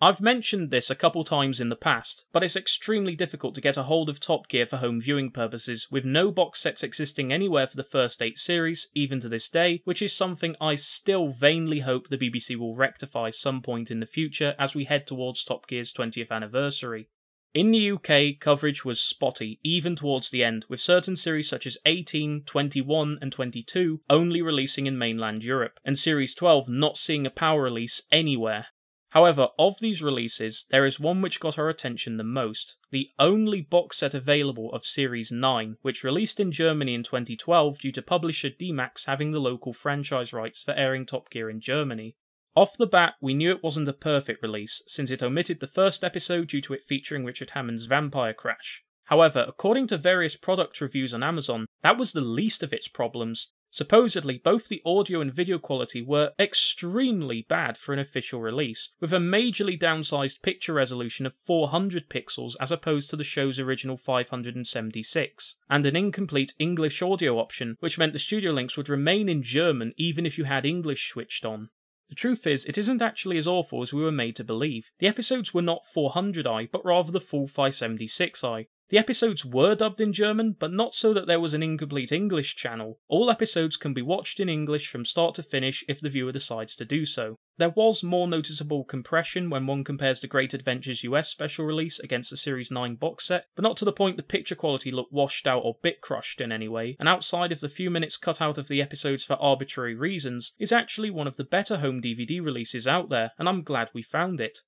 I've mentioned this a couple times in the past, but it's extremely difficult to get a hold of Top Gear for home viewing purposes, with no box sets existing anywhere for the first eight series, even to this day, which is something I still vainly hope the BBC will rectify some point in the future as we head towards Top Gear's 20th anniversary. In the UK, coverage was spotty, even towards the end, with certain series such as 18, 21, and 22 only releasing in mainland Europe, and Series 12 not seeing a power release anywhere. However, of these releases, there is one which got our attention the most the only box set available of Series 9, which released in Germany in 2012 due to publisher D-Max having the local franchise rights for airing Top Gear in Germany. Off the bat, we knew it wasn't a perfect release, since it omitted the first episode due to it featuring Richard Hammond's vampire crash. However, according to various product reviews on Amazon, that was the least of its problems, Supposedly, both the audio and video quality were extremely bad for an official release, with a majorly downsized picture resolution of 400 pixels as opposed to the show's original 576, and an incomplete English audio option, which meant the studio links would remain in German even if you had English switched on. The truth is, it isn't actually as awful as we were made to believe. The episodes were not 400i, but rather the full 576i. The episodes were dubbed in German, but not so that there was an incomplete English channel. All episodes can be watched in English from start to finish if the viewer decides to do so. There was more noticeable compression when one compares the Great Adventures US special release against the Series 9 box set, but not to the point the picture quality looked washed out or bit crushed in any way, and outside of the few minutes cut out of the episodes for arbitrary reasons, is actually one of the better home DVD releases out there, and I'm glad we found it.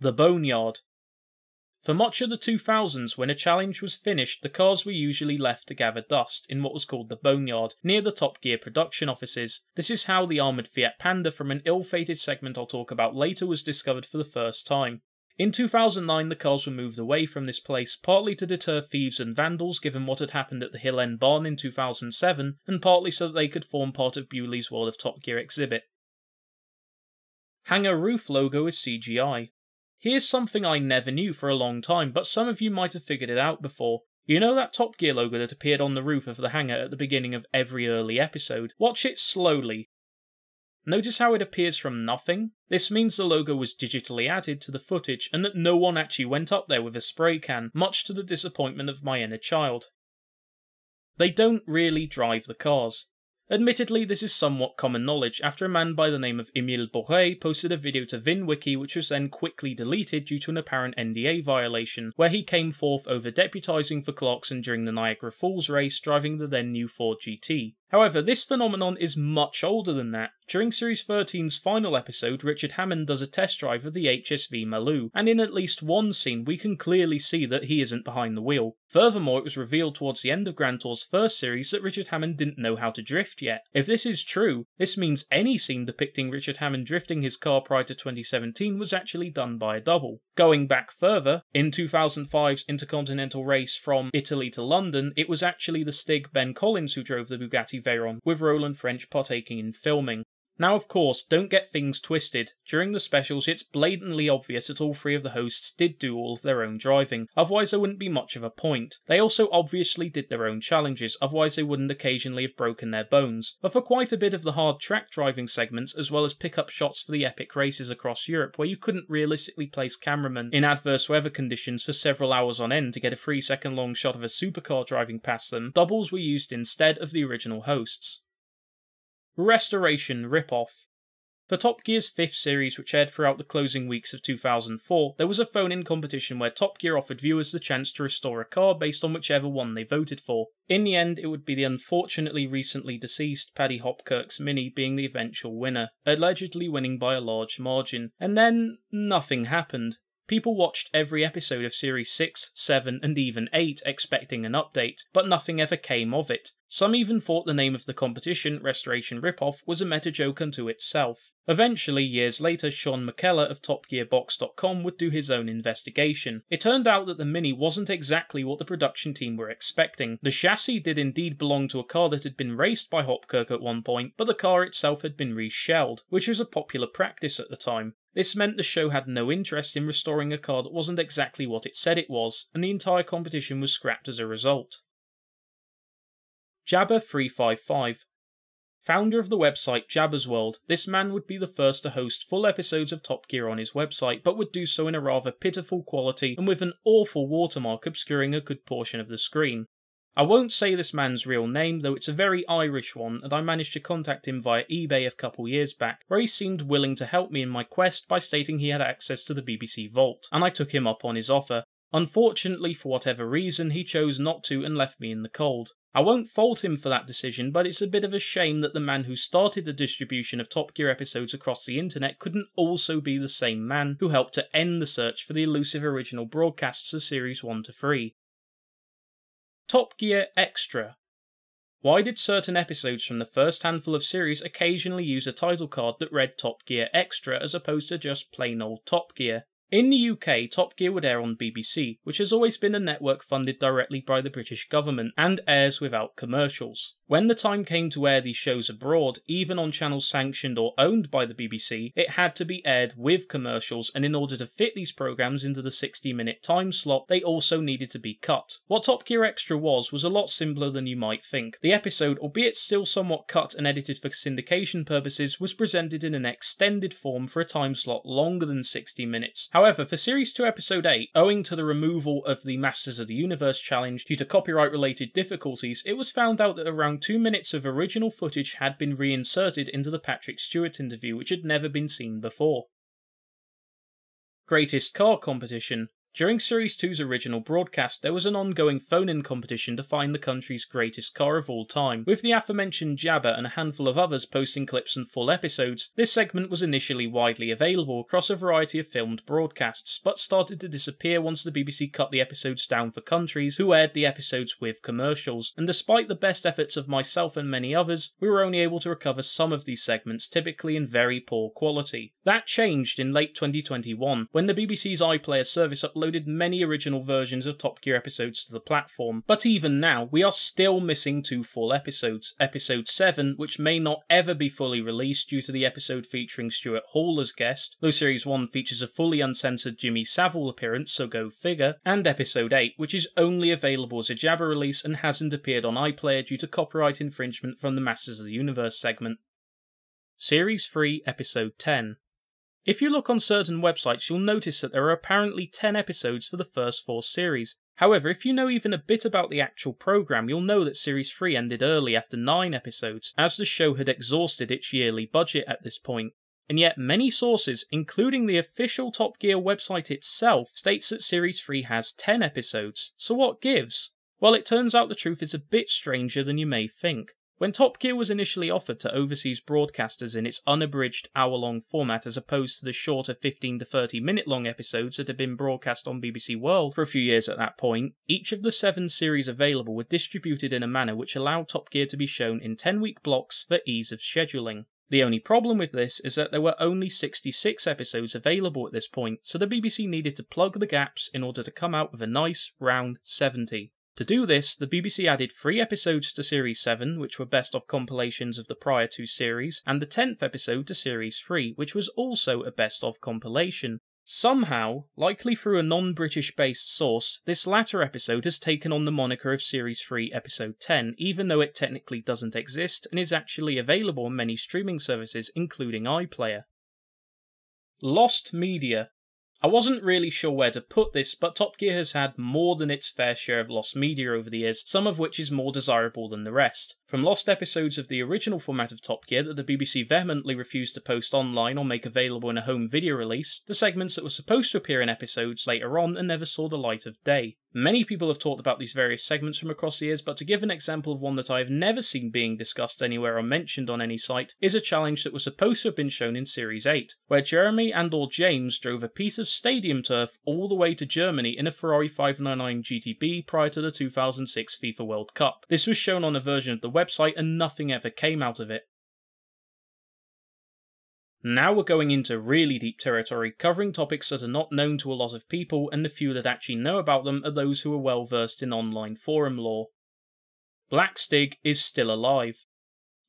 The Boneyard for much of the 2000s, when a challenge was finished, the cars were usually left to gather dust in what was called the Boneyard, near the Top Gear production offices. This is how the armoured Fiat Panda from an ill fated segment I'll talk about later was discovered for the first time. In 2009, the cars were moved away from this place, partly to deter thieves and vandals given what had happened at the Hill End Barn in 2007, and partly so that they could form part of Beaulieu's World of Top Gear exhibit. Hangar roof logo is CGI. Here's something I never knew for a long time, but some of you might have figured it out before. You know that Top Gear logo that appeared on the roof of the hangar at the beginning of every early episode? Watch it slowly. Notice how it appears from nothing? This means the logo was digitally added to the footage and that no one actually went up there with a spray can, much to the disappointment of my inner child. They don't really drive the cars. Admittedly, this is somewhat common knowledge after a man by the name of Emile Borret posted a video to VinWiki which was then quickly deleted due to an apparent NDA violation, where he came forth over deputising for Clarkson during the Niagara Falls race driving the then new Ford GT. However, this phenomenon is much older than that. During Series 13's final episode, Richard Hammond does a test drive of the HSV Maloo, and in at least one scene we can clearly see that he isn't behind the wheel. Furthermore, it was revealed towards the end of Grand Tour's first series that Richard Hammond didn't know how to drift yet. If this is true, this means any scene depicting Richard Hammond drifting his car prior to 2017 was actually done by a double. Going back further, in 2005's Intercontinental race from Italy to London, it was actually the Stig Ben Collins who drove the Bugatti Veyron, with Roland French partaking in filming. Now, of course, don't get things twisted. During the specials, it's blatantly obvious that all three of the hosts did do all of their own driving, otherwise, there wouldn't be much of a point. They also obviously did their own challenges, otherwise, they wouldn't occasionally have broken their bones. But for quite a bit of the hard track driving segments, as well as pick up shots for the epic races across Europe, where you couldn't realistically place cameramen in adverse weather conditions for several hours on end to get a 3 second long shot of a supercar driving past them, doubles were used instead of the original hosts. Restoration Ripoff. For Top Gear's fifth series, which aired throughout the closing weeks of 2004, there was a phone in competition where Top Gear offered viewers the chance to restore a car based on whichever one they voted for. In the end, it would be the unfortunately recently deceased Paddy Hopkirk's Mini being the eventual winner, allegedly winning by a large margin. And then, nothing happened. People watched every episode of Series 6, 7, and even 8 expecting an update, but nothing ever came of it. Some even thought the name of the competition, Restoration Ripoff, was a meta joke unto itself. Eventually, years later, Sean McKellar of TopGearBox.com would do his own investigation. It turned out that the Mini wasn't exactly what the production team were expecting. The chassis did indeed belong to a car that had been raced by Hopkirk at one point, but the car itself had been reshelled, which was a popular practice at the time. This meant the show had no interest in restoring a car that wasn't exactly what it said it was, and the entire competition was scrapped as a result. Jabba355 Founder of the website Jabba's World, this man would be the first to host full episodes of Top Gear on his website, but would do so in a rather pitiful quality and with an awful watermark obscuring a good portion of the screen. I won't say this man's real name, though it's a very Irish one, and I managed to contact him via eBay a couple years back, where he seemed willing to help me in my quest by stating he had access to the BBC Vault, and I took him up on his offer. Unfortunately, for whatever reason, he chose not to and left me in the cold. I won't fault him for that decision, but it's a bit of a shame that the man who started the distribution of Top Gear episodes across the internet couldn't also be the same man who helped to end the search for the elusive original broadcasts of Series 1 to 3. Top Gear Extra. Why did certain episodes from the first handful of series occasionally use a title card that read Top Gear Extra as opposed to just plain old Top Gear? In the UK, Top Gear would air on BBC, which has always been a network funded directly by the British government and airs without commercials. When the time came to air these shows abroad, even on channels sanctioned or owned by the BBC, it had to be aired with commercials, and in order to fit these programmes into the 60 minute time slot, they also needed to be cut. What Top Gear Extra was, was a lot simpler than you might think. The episode, albeit still somewhat cut and edited for syndication purposes, was presented in an extended form for a time slot longer than 60 minutes. However, for Series 2 Episode 8, owing to the removal of the Masters of the Universe challenge due to copyright related difficulties, it was found out that around two minutes of original footage had been reinserted into the Patrick Stewart interview, which had never been seen before. Greatest Car Competition during Series 2's original broadcast, there was an ongoing phone in competition to find the country's greatest car of all time. With the aforementioned Jabba and a handful of others posting clips and full episodes, this segment was initially widely available across a variety of filmed broadcasts, but started to disappear once the BBC cut the episodes down for countries who aired the episodes with commercials. And despite the best efforts of myself and many others, we were only able to recover some of these segments, typically in very poor quality. That changed in late 2021 when the BBC's iPlayer service uploaded uploaded many original versions of Top Gear episodes to the platform, but even now, we are still missing two full episodes. Episode 7, which may not ever be fully released due to the episode featuring Stuart Hall as guest, though Series 1 features a fully uncensored Jimmy Savile appearance, so go figure, and Episode 8, which is only available as a Jabba release and hasn't appeared on iPlayer due to copyright infringement from the Masters of the Universe segment. Series 3, Episode 10 if you look on certain websites, you'll notice that there are apparently 10 episodes for the first four series. However, if you know even a bit about the actual programme, you'll know that Series 3 ended early after 9 episodes, as the show had exhausted its yearly budget at this point. And yet, many sources, including the official Top Gear website itself, states that Series 3 has 10 episodes. So what gives? Well, it turns out the truth is a bit stranger than you may think. When Top Gear was initially offered to overseas broadcasters in its unabridged hour long format as opposed to the shorter 15 to 30 minute long episodes that had been broadcast on BBC World for a few years at that point, each of the seven series available were distributed in a manner which allowed Top Gear to be shown in 10 week blocks for ease of scheduling. The only problem with this is that there were only 66 episodes available at this point, so the BBC needed to plug the gaps in order to come out with a nice round 70. To do this, the BBC added three episodes to Series 7, which were best of compilations of the prior two series, and the 10th episode to Series 3, which was also a best of compilation. Somehow, likely through a non British based source, this latter episode has taken on the moniker of Series 3 Episode 10, even though it technically doesn't exist and is actually available on many streaming services, including iPlayer. Lost Media I wasn't really sure where to put this, but Top Gear has had more than its fair share of lost media over the years, some of which is more desirable than the rest. From lost episodes of the original format of Top Gear that the BBC vehemently refused to post online or make available in a home video release, to segments that were supposed to appear in episodes later on and never saw the light of day. Many people have talked about these various segments from across the years, but to give an example of one that I have never seen being discussed anywhere or mentioned on any site is a challenge that was supposed to have been shown in Series 8, where Jeremy and or James drove a piece of stadium turf all the way to Germany in a Ferrari 599 GTB prior to the 2006 FIFA World Cup. This was shown on a version of the website and nothing ever came out of it. Now we're going into really deep territory, covering topics that are not known to a lot of people, and the few that actually know about them are those who are well versed in online forum lore. Black Stig is still alive.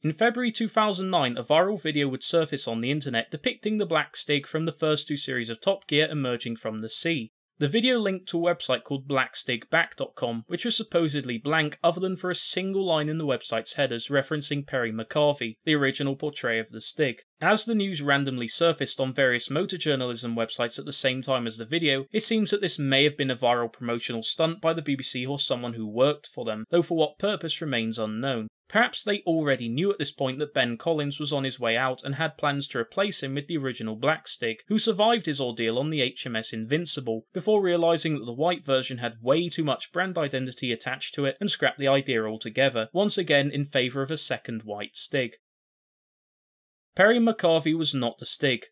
In February 2009, a viral video would surface on the internet depicting the Black Stig from the first two series of Top Gear emerging from the sea. The video linked to a website called blackstigback.com, which was supposedly blank other than for a single line in the website's headers referencing Perry McCarthy, the original portray of the Stig. As the news randomly surfaced on various motor journalism websites at the same time as the video, it seems that this may have been a viral promotional stunt by the BBC or someone who worked for them, though for what purpose remains unknown. Perhaps they already knew at this point that Ben Collins was on his way out and had plans to replace him with the original Black Stig, who survived his ordeal on the HMS Invincible, before realising that the white version had way too much brand identity attached to it and scrapped the idea altogether, once again in favour of a second white Stig. Perry McCarthy was not the Stig.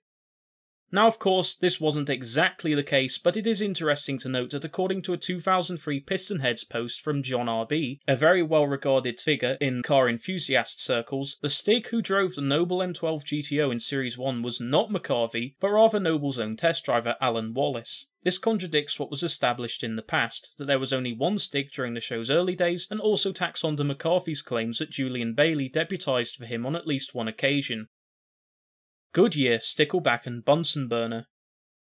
Now, of course, this wasn't exactly the case, but it is interesting to note that according to a 2003 Pistonheads post from John RB, a very well regarded figure in car enthusiast circles, the Stig who drove the Noble M12 GTO in Series 1 was not McCarthy, but rather Noble's own test driver Alan Wallace. This contradicts what was established in the past, that there was only one Stig during the show's early days, and also tacks on to McCarthy's claims that Julian Bailey deputised for him on at least one occasion. Goodyear, Stickleback, and Bunsen burner.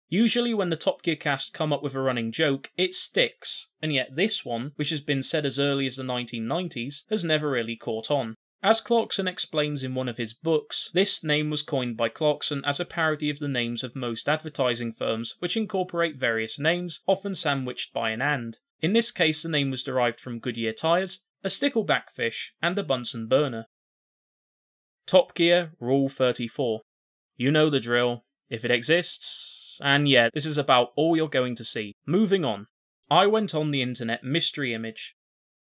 Usually, when the Top Gear cast come up with a running joke, it sticks, and yet this one, which has been said as early as the 1990s, has never really caught on. As Clarkson explains in one of his books, this name was coined by Clarkson as a parody of the names of most advertising firms, which incorporate various names, often sandwiched by an and. In this case, the name was derived from Goodyear tyres, a stickleback fish, and a Bunsen burner. Top Gear Rule 34 you know the drill. If it exists, and yeah, this is about all you're going to see. Moving on. I went on the internet mystery image.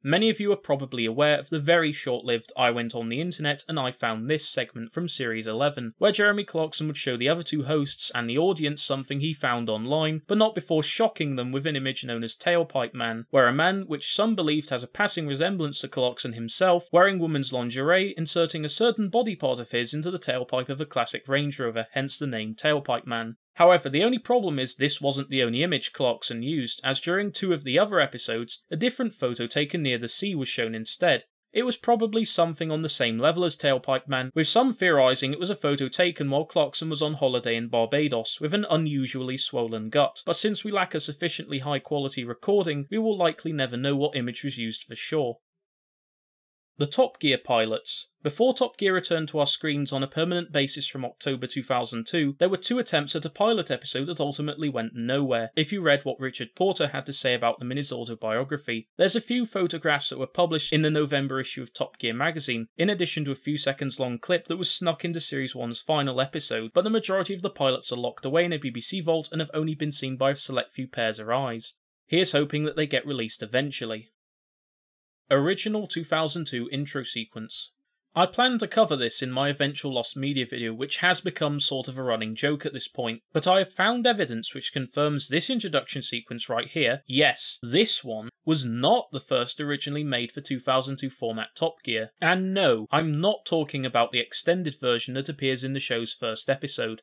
Many of you are probably aware of the very short lived I Went on the Internet and I Found This segment from Series 11, where Jeremy Clarkson would show the other two hosts and the audience something he found online, but not before shocking them with an image known as Tailpipe Man, where a man, which some believed has a passing resemblance to Clarkson himself, wearing woman's lingerie, inserting a certain body part of his into the tailpipe of a classic Range Rover, hence the name Tailpipe Man. However, the only problem is this wasn't the only image Clarkson used, as during two of the other episodes, a different photo taken near the sea was shown instead. It was probably something on the same level as Tailpipe Man, with some theorising it was a photo taken while Clarkson was on holiday in Barbados with an unusually swollen gut, but since we lack a sufficiently high quality recording, we will likely never know what image was used for sure. The Top Gear pilots. Before Top Gear returned to our screens on a permanent basis from October 2002, there were two attempts at a pilot episode that ultimately went nowhere, if you read what Richard Porter had to say about them in his autobiography. There's a few photographs that were published in the November issue of Top Gear magazine, in addition to a few seconds long clip that was snuck into Series 1's final episode, but the majority of the pilots are locked away in a BBC vault and have only been seen by a select few pairs of eyes. Here's hoping that they get released eventually. Original 2002 intro sequence. I plan to cover this in my eventual Lost Media video, which has become sort of a running joke at this point, but I have found evidence which confirms this introduction sequence right here, yes, this one, was not the first originally made for 2002 format Top Gear. And no, I'm not talking about the extended version that appears in the show's first episode.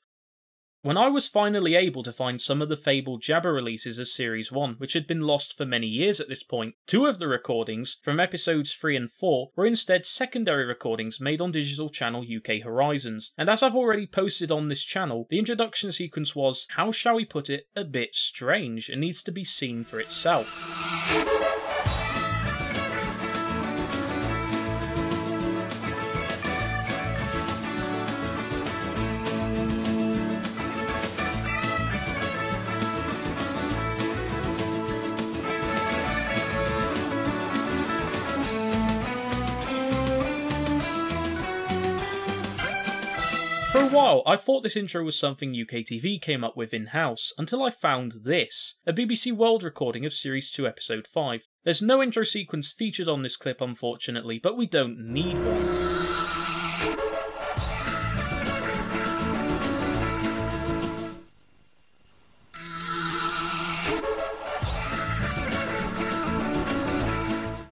When I was finally able to find some of the fabled Jabba releases as Series 1, which had been lost for many years at this point, two of the recordings, from episodes 3 and 4, were instead secondary recordings made on digital channel UK Horizons. And as I've already posted on this channel, the introduction sequence was, how shall we put it, a bit strange and needs to be seen for itself. A while, I thought this intro was something UKTV came up with in house, until I found this a BBC World recording of Series 2, Episode 5. There's no intro sequence featured on this clip, unfortunately, but we don't need one.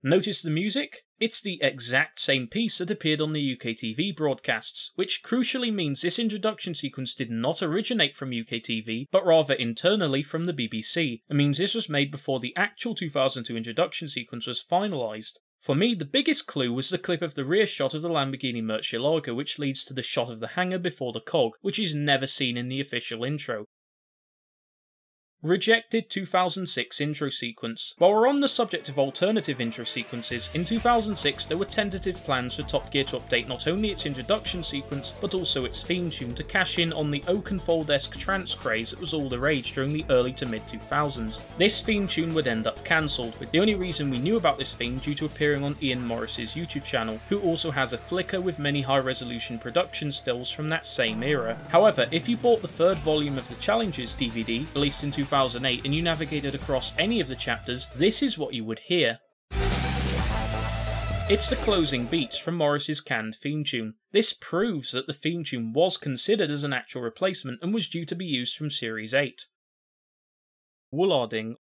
Notice the music? It's the exact same piece that appeared on the UKTV broadcasts, which crucially means this introduction sequence did not originate from UKTV, but rather internally from the BBC. It means this was made before the actual 2002 introduction sequence was finalised. For me, the biggest clue was the clip of the rear shot of the Lamborghini Murcielago, which leads to the shot of the hangar before the cog, which is never seen in the official intro. Rejected 2006 intro sequence. While we're on the subject of alternative intro sequences, in 2006 there were tentative plans for Top Gear to update not only its introduction sequence, but also its theme tune to cash in on the Oakenfold-esque trance craze that was all the rage during the early to mid 2000s. This theme tune would end up cancelled, with the only reason we knew about this theme due to appearing on Ian Morris's YouTube channel, who also has a Flickr with many high resolution production stills from that same era. However, if you bought the third volume of the Challenges DVD, released in 2000, 2008 and you navigated across any of the chapters, this is what you would hear. It's the closing beats from Morris's canned theme tune. This proves that the theme tune was considered as an actual replacement and was due to be used from Series 8. Woolarding.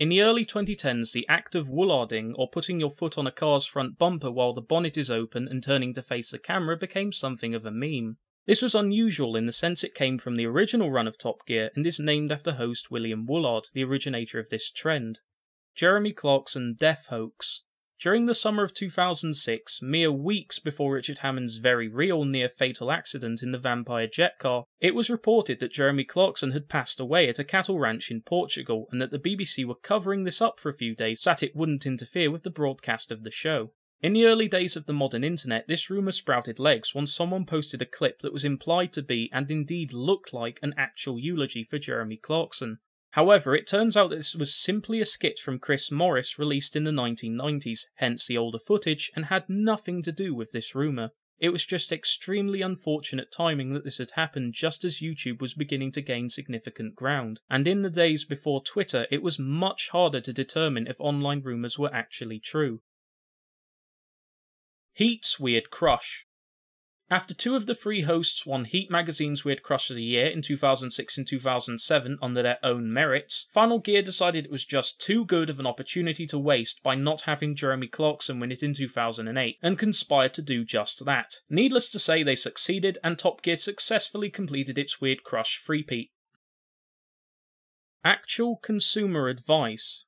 In the early 2010s, the act of woolarding, or putting your foot on a car's front bumper while the bonnet is open and turning to face the camera, became something of a meme. This was unusual in the sense it came from the original run of Top Gear and is named after host William Woollard, the originator of this trend. Jeremy Clarkson Death Hoax. During the summer of 2006, mere weeks before Richard Hammond's very real near fatal accident in the Vampire jet car, it was reported that Jeremy Clarkson had passed away at a cattle ranch in Portugal and that the BBC were covering this up for a few days so that it wouldn't interfere with the broadcast of the show. In the early days of the modern internet, this rumour sprouted legs once someone posted a clip that was implied to be, and indeed looked like, an actual eulogy for Jeremy Clarkson. However, it turns out that this was simply a skit from Chris Morris released in the 1990s, hence the older footage, and had nothing to do with this rumour. It was just extremely unfortunate timing that this had happened just as YouTube was beginning to gain significant ground, and in the days before Twitter, it was much harder to determine if online rumours were actually true. Heat's Weird Crush after two of the three hosts won Heat Magazine's Weird Crush of the Year in 2006 and 2007 under their own merits, Final Gear decided it was just too good of an opportunity to waste by not having Jeremy Clarkson win it in 2008, and conspired to do just that. Needless to say, they succeeded, and Top Gear successfully completed its Weird Crush freepeat. Actual consumer advice.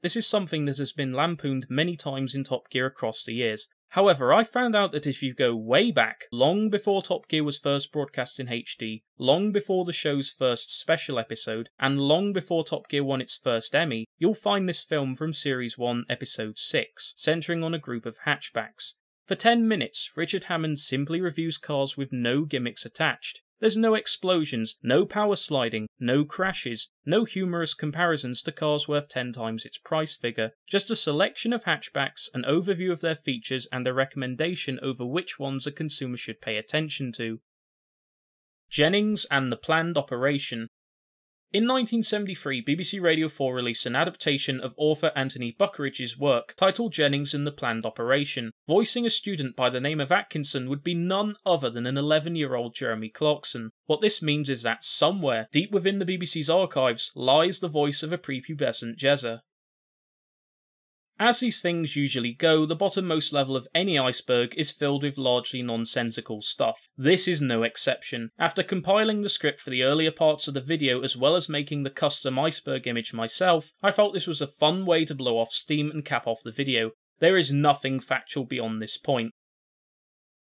This is something that has been lampooned many times in Top Gear across the years, However, I found out that if you go way back, long before Top Gear was first broadcast in HD, long before the show's first special episode, and long before Top Gear won its first Emmy, you'll find this film from Series 1, Episode 6, centering on a group of hatchbacks. For 10 minutes, Richard Hammond simply reviews cars with no gimmicks attached. There's no explosions, no power sliding, no crashes, no humorous comparisons to cars worth 10 times its price figure, just a selection of hatchbacks, an overview of their features, and a recommendation over which ones a consumer should pay attention to. Jennings and the Planned Operation in 1973, BBC Radio 4 released an adaptation of author Anthony Buckeridge's work titled Jennings and the Planned Operation. Voicing a student by the name of Atkinson would be none other than an 11 year old Jeremy Clarkson. What this means is that somewhere, deep within the BBC's archives, lies the voice of a prepubescent Jezza. As these things usually go, the bottommost level of any iceberg is filled with largely nonsensical stuff. This is no exception. After compiling the script for the earlier parts of the video as well as making the custom iceberg image myself, I felt this was a fun way to blow off steam and cap off the video. There is nothing factual beyond this point.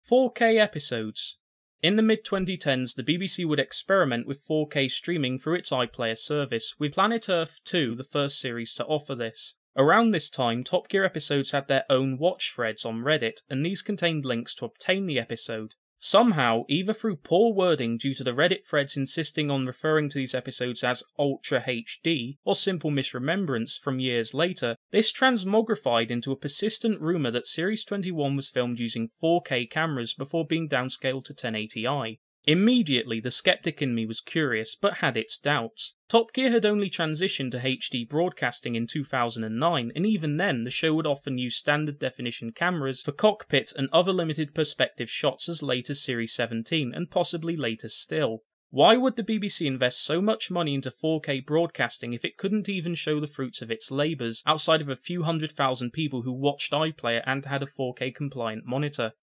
4K episodes. In the mid 2010s, the BBC would experiment with 4K streaming through its iPlayer service, with Planet Earth 2 the first series to offer this. Around this time, Top Gear episodes had their own watch threads on Reddit, and these contained links to obtain the episode. Somehow, either through poor wording due to the Reddit threads insisting on referring to these episodes as Ultra HD, or simple misremembrance from years later, this transmogrified into a persistent rumour that Series 21 was filmed using 4K cameras before being downscaled to 1080i. Immediately, the skeptic in me was curious, but had its doubts. Top Gear had only transitioned to HD broadcasting in 2009, and even then, the show would often use standard definition cameras for cockpit and other limited perspective shots as late as Series 17, and possibly later still. Why would the BBC invest so much money into 4K broadcasting if it couldn't even show the fruits of its labours outside of a few hundred thousand people who watched iPlayer and had a 4K compliant monitor?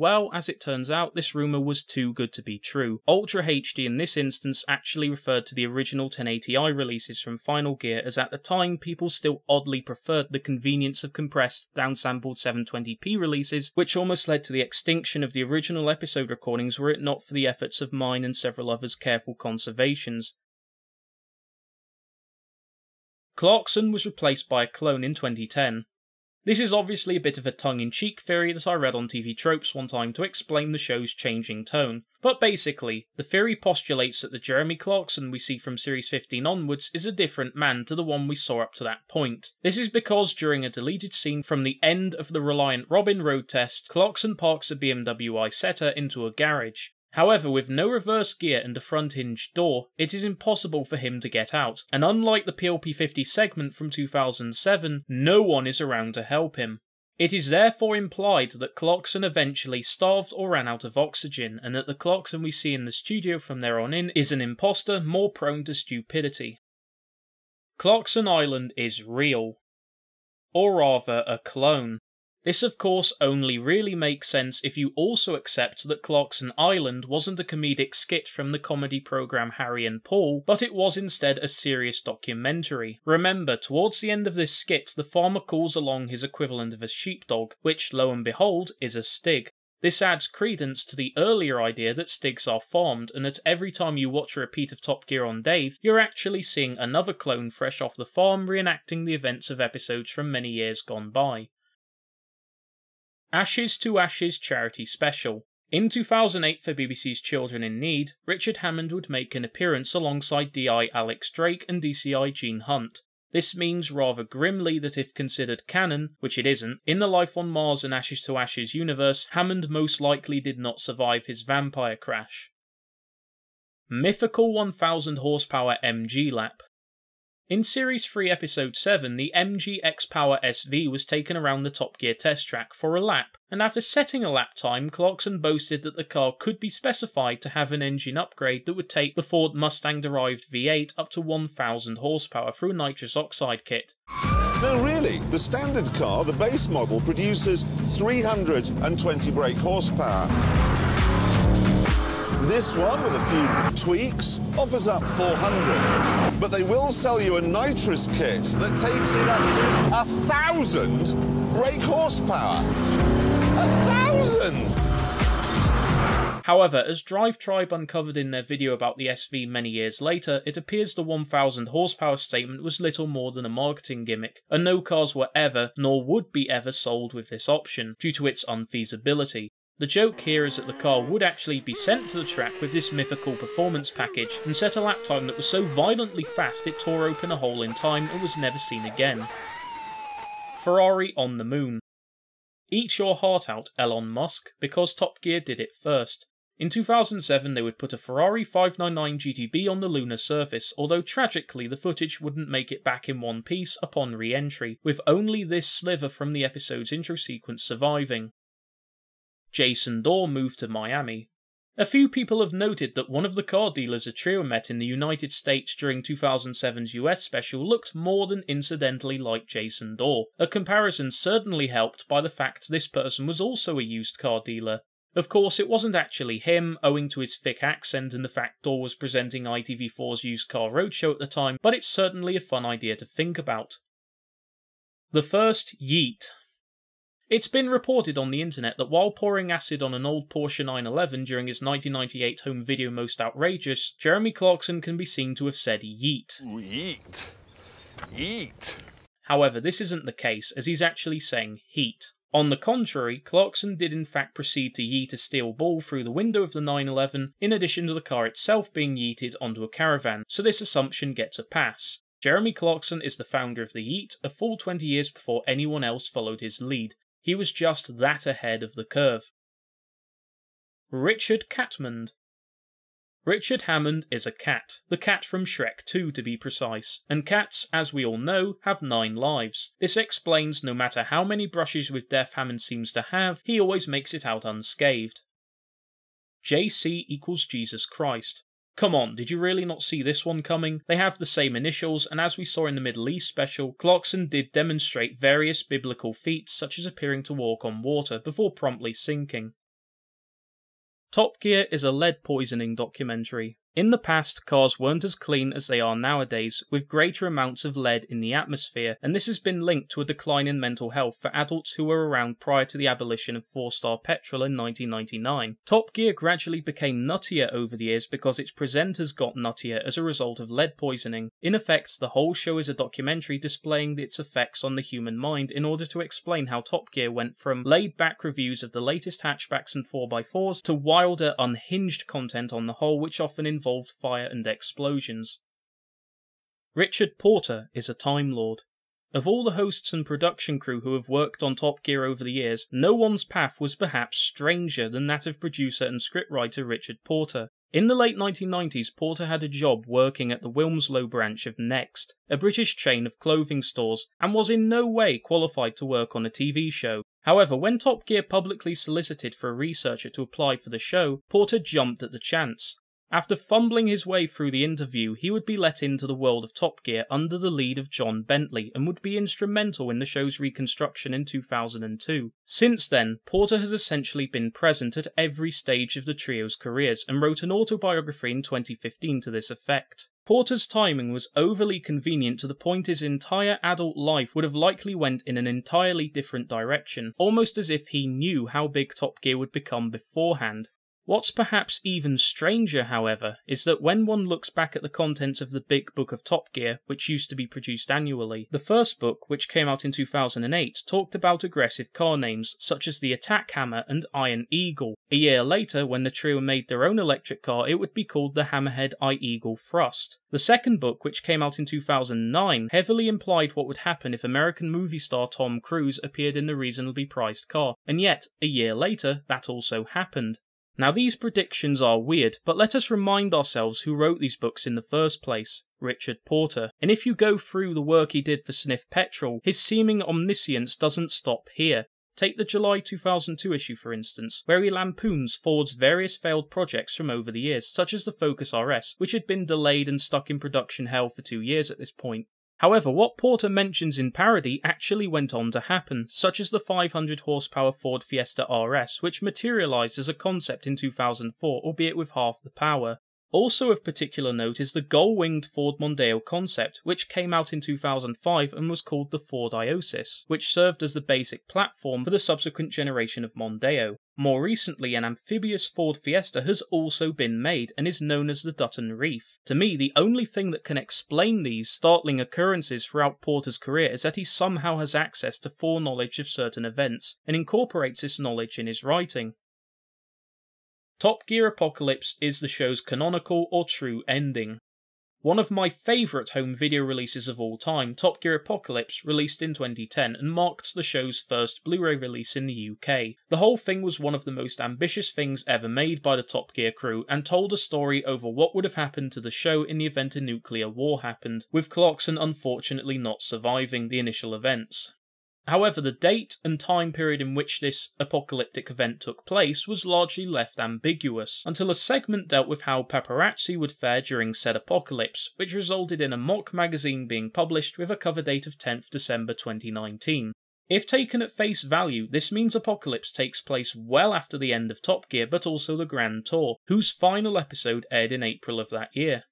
Well, as it turns out, this rumour was too good to be true. Ultra HD in this instance actually referred to the original 1080i releases from Final Gear, as at the time people still oddly preferred the convenience of compressed, downsampled 720p releases, which almost led to the extinction of the original episode recordings were it not for the efforts of mine and several others' careful conservations. Clarkson was replaced by a clone in 2010. This is obviously a bit of a tongue in cheek theory that I read on TV Tropes one time to explain the show's changing tone. But basically, the theory postulates that the Jeremy Clarkson we see from Series 15 onwards is a different man to the one we saw up to that point. This is because during a deleted scene from the end of the Reliant Robin road test, Clarkson parks a BMW Isetta into a garage. However, with no reverse gear and a front hinged door, it is impossible for him to get out, and unlike the Peel P50 segment from 2007, no one is around to help him. It is therefore implied that Clarkson eventually starved or ran out of oxygen, and that the Clarkson we see in the studio from there on in is an imposter more prone to stupidity. Clarkson Island is real, or rather a clone. This, of course, only really makes sense if you also accept that Clarkson Island wasn't a comedic skit from the comedy program Harry and Paul, but it was instead a serious documentary. Remember, towards the end of this skit, the farmer calls along his equivalent of a sheepdog, which, lo and behold, is a stig. This adds credence to the earlier idea that Stigs are farmed, and that every time you watch a repeat of Top Gear on Dave, you're actually seeing another clone fresh off the farm reenacting the events of episodes from many years gone by. Ashes to Ashes charity special. In 2008 for BBC's Children in Need, Richard Hammond would make an appearance alongside DI Alex Drake and DCI Gene Hunt. This means rather grimly that if considered canon, which it isn't, in the Life on Mars and Ashes to Ashes universe, Hammond most likely did not survive his vampire crash. Mythical 1000 horsepower MG lap. In Series 3, Episode 7, the MG X Power SV was taken around the Top Gear test track for a lap, and after setting a lap time, Clarkson boasted that the car could be specified to have an engine upgrade that would take the Ford Mustang derived V8 up to 1000 horsepower through a nitrous oxide kit. No, really, the standard car, the base model, produces 320 brake horsepower. This one, with a few tweaks, offers up 400. But they will sell you a nitrous kit that takes it up to a thousand brake horsepower. A thousand! However, as Drive Tribe uncovered in their video about the SV many years later, it appears the 1000 horsepower statement was little more than a marketing gimmick, and no cars were ever, nor would be ever sold with this option, due to its unfeasibility. The joke here is that the car would actually be sent to the track with this mythical performance package and set a lap time that was so violently fast it tore open a hole in time and was never seen again. Ferrari on the moon. Eat your heart out, Elon Musk, because Top Gear did it first. In 2007, they would put a Ferrari 599 GTB on the lunar surface, although tragically the footage wouldn't make it back in one piece upon re entry, with only this sliver from the episode's intro sequence surviving. Jason Dawe moved to Miami. A few people have noted that one of the car dealers a trio met in the United States during 2007's US special looked more than incidentally like Jason Dawe, a comparison certainly helped by the fact this person was also a used car dealer. Of course, it wasn't actually him, owing to his thick accent and the fact Dawe was presenting ITV4's Used Car Roadshow at the time, but it's certainly a fun idea to think about. The first Yeet it's been reported on the internet that while pouring acid on an old Porsche 911 during his 1998 home video Most Outrageous, Jeremy Clarkson can be seen to have said yeet. Yeet. Yeet. However, this isn't the case, as he's actually saying heat. On the contrary, Clarkson did in fact proceed to yeet a steel ball through the window of the 911, in addition to the car itself being yeeted onto a caravan, so this assumption gets a pass. Jeremy Clarkson is the founder of the Yeet a full 20 years before anyone else followed his lead, he was just that ahead of the curve. Richard Catmond. Richard Hammond is a cat, the cat from Shrek 2 to be precise, and cats, as we all know, have nine lives. This explains no matter how many brushes with death Hammond seems to have, he always makes it out unscathed. JC equals Jesus Christ. Come on, did you really not see this one coming? They have the same initials, and as we saw in the Middle East special, Clarkson did demonstrate various biblical feats such as appearing to walk on water before promptly sinking. Top Gear is a lead poisoning documentary. In the past, cars weren't as clean as they are nowadays, with greater amounts of lead in the atmosphere, and this has been linked to a decline in mental health for adults who were around prior to the abolition of four star petrol in 1999. Top Gear gradually became nuttier over the years because its presenters got nuttier as a result of lead poisoning. In effect, the whole show is a documentary displaying its effects on the human mind in order to explain how Top Gear went from laid back reviews of the latest hatchbacks and 4x4s to wilder, unhinged content on the whole, which often involved fire and explosions. Richard Porter is a Time Lord. Of all the hosts and production crew who have worked on Top Gear over the years, no one's path was perhaps stranger than that of producer and scriptwriter Richard Porter. In the late 1990s, Porter had a job working at the Wilmslow branch of Next, a British chain of clothing stores, and was in no way qualified to work on a TV show. However, when Top Gear publicly solicited for a researcher to apply for the show, Porter jumped at the chance. After fumbling his way through the interview, he would be let into the world of Top Gear under the lead of Jon Bentley and would be instrumental in the show's reconstruction in 2002. Since then, Porter has essentially been present at every stage of the trio's careers and wrote an autobiography in 2015 to this effect. Porter's timing was overly convenient to the point his entire adult life would have likely went in an entirely different direction, almost as if he knew how big Top Gear would become beforehand. What's perhaps even stranger, however, is that when one looks back at the contents of the Big Book of Top Gear, which used to be produced annually, the first book, which came out in 2008, talked about aggressive car names such as the Attack Hammer and Iron Eagle. A year later, when the trio made their own electric car, it would be called the Hammerhead I Eagle Thrust. The second book, which came out in 2009, heavily implied what would happen if American movie star Tom Cruise appeared in the reasonably priced car, and yet, a year later, that also happened. Now, these predictions are weird, but let us remind ourselves who wrote these books in the first place Richard Porter. And if you go through the work he did for Sniff Petrol, his seeming omniscience doesn't stop here. Take the July 2002 issue, for instance, where he lampoons Ford's various failed projects from over the years, such as the Focus RS, which had been delayed and stuck in production hell for two years at this point. However, what Porter mentions in parody actually went on to happen, such as the 500 horsepower Ford Fiesta RS, which materialized as a concept in 2004, albeit with half the power. Also of particular note is the gull-winged Ford Mondeo concept, which came out in 2005 and was called the Ford Iosis, which served as the basic platform for the subsequent generation of Mondeo. More recently, an amphibious Ford Fiesta has also been made and is known as the Dutton Reef. To me, the only thing that can explain these startling occurrences throughout Porter's career is that he somehow has access to foreknowledge of certain events and incorporates this knowledge in his writing. Top Gear Apocalypse is the show's canonical or true ending. One of my favourite home video releases of all time, Top Gear Apocalypse, released in 2010 and marked the show's first Blu ray release in the UK. The whole thing was one of the most ambitious things ever made by the Top Gear crew and told a story over what would have happened to the show in the event a nuclear war happened, with Clarkson unfortunately not surviving the initial events. However, the date and time period in which this apocalyptic event took place was largely left ambiguous, until a segment dealt with how paparazzi would fare during said apocalypse, which resulted in a mock magazine being published with a cover date of 10th December 2019. If taken at face value, this means Apocalypse takes place well after the end of Top Gear, but also the Grand Tour, whose final episode aired in April of that year.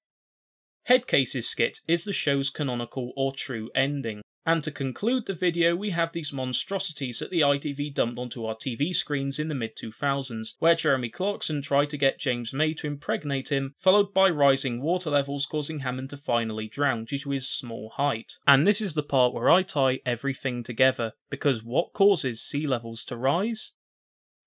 Headcase's skit is the show's canonical or true ending. And to conclude the video, we have these monstrosities that the ITV dumped onto our TV screens in the mid 2000s, where Jeremy Clarkson tried to get James May to impregnate him, followed by rising water levels causing Hammond to finally drown due to his small height. And this is the part where I tie everything together, because what causes sea levels to rise?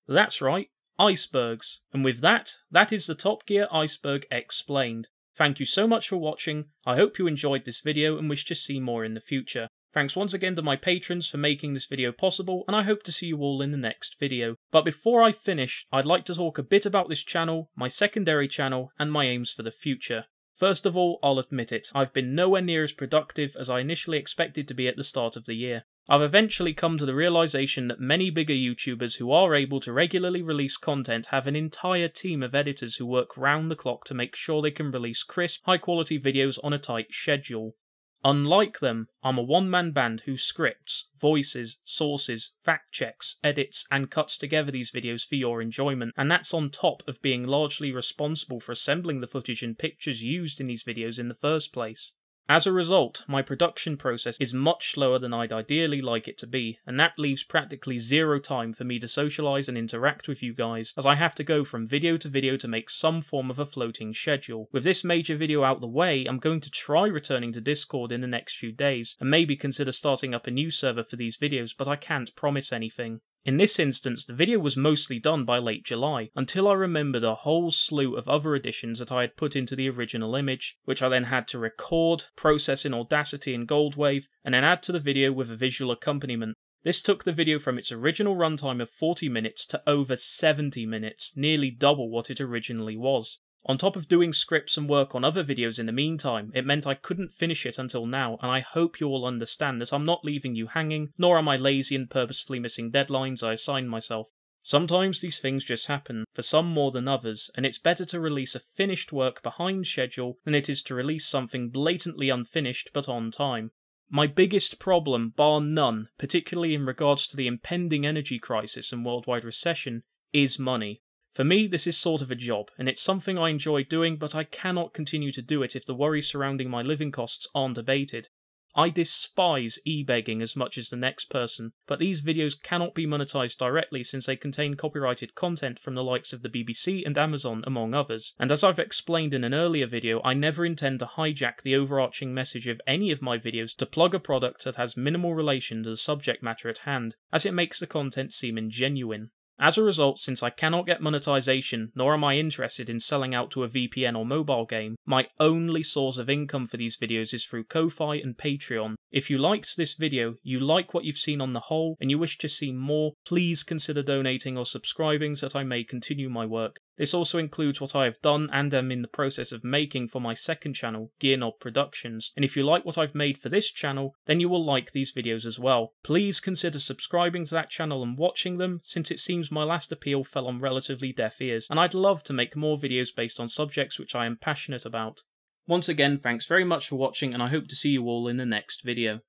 That's right, icebergs. And with that, that is the Top Gear iceberg explained. Thank you so much for watching, I hope you enjoyed this video and wish to see more in the future. Thanks once again to my patrons for making this video possible, and I hope to see you all in the next video. But before I finish, I'd like to talk a bit about this channel, my secondary channel, and my aims for the future. First of all, I'll admit it, I've been nowhere near as productive as I initially expected to be at the start of the year. I've eventually come to the realization that many bigger YouTubers who are able to regularly release content have an entire team of editors who work round the clock to make sure they can release crisp, high quality videos on a tight schedule. Unlike them, I'm a one man band who scripts, voices, sources, fact checks, edits, and cuts together these videos for your enjoyment, and that's on top of being largely responsible for assembling the footage and pictures used in these videos in the first place. As a result, my production process is much slower than I'd ideally like it to be, and that leaves practically zero time for me to socialise and interact with you guys, as I have to go from video to video to make some form of a floating schedule. With this major video out the way, I'm going to try returning to Discord in the next few days, and maybe consider starting up a new server for these videos, but I can't promise anything. In this instance, the video was mostly done by late July, until I remembered a whole slew of other additions that I had put into the original image, which I then had to record, process in Audacity and Goldwave, and then add to the video with a visual accompaniment. This took the video from its original runtime of 40 minutes to over 70 minutes, nearly double what it originally was. On top of doing scripts and work on other videos in the meantime, it meant I couldn't finish it until now, and I hope you all understand that I'm not leaving you hanging, nor am I lazy and purposefully missing deadlines I assigned myself. Sometimes these things just happen, for some more than others, and it's better to release a finished work behind schedule than it is to release something blatantly unfinished but on time. My biggest problem, bar none, particularly in regards to the impending energy crisis and worldwide recession, is money. For me, this is sort of a job, and it's something I enjoy doing, but I cannot continue to do it if the worries surrounding my living costs aren't abated. I despise e-begging as much as the next person, but these videos cannot be monetized directly since they contain copyrighted content from the likes of the BBC and Amazon, among others. And as I've explained in an earlier video, I never intend to hijack the overarching message of any of my videos to plug a product that has minimal relation to the subject matter at hand, as it makes the content seem ingenuine. As a result, since I cannot get monetization, nor am I interested in selling out to a VPN or mobile game, my only source of income for these videos is through Ko-Fi and Patreon. If you liked this video, you like what you've seen on the whole, and you wish to see more, please consider donating or subscribing so that I may continue my work. This also includes what I have done and am in the process of making for my second channel, Gearknob Productions, and if you like what I've made for this channel, then you will like these videos as well. Please consider subscribing to that channel and watching them, since it seems my last appeal fell on relatively deaf ears, and I'd love to make more videos based on subjects which I am passionate about. Once again, thanks very much for watching, and I hope to see you all in the next video.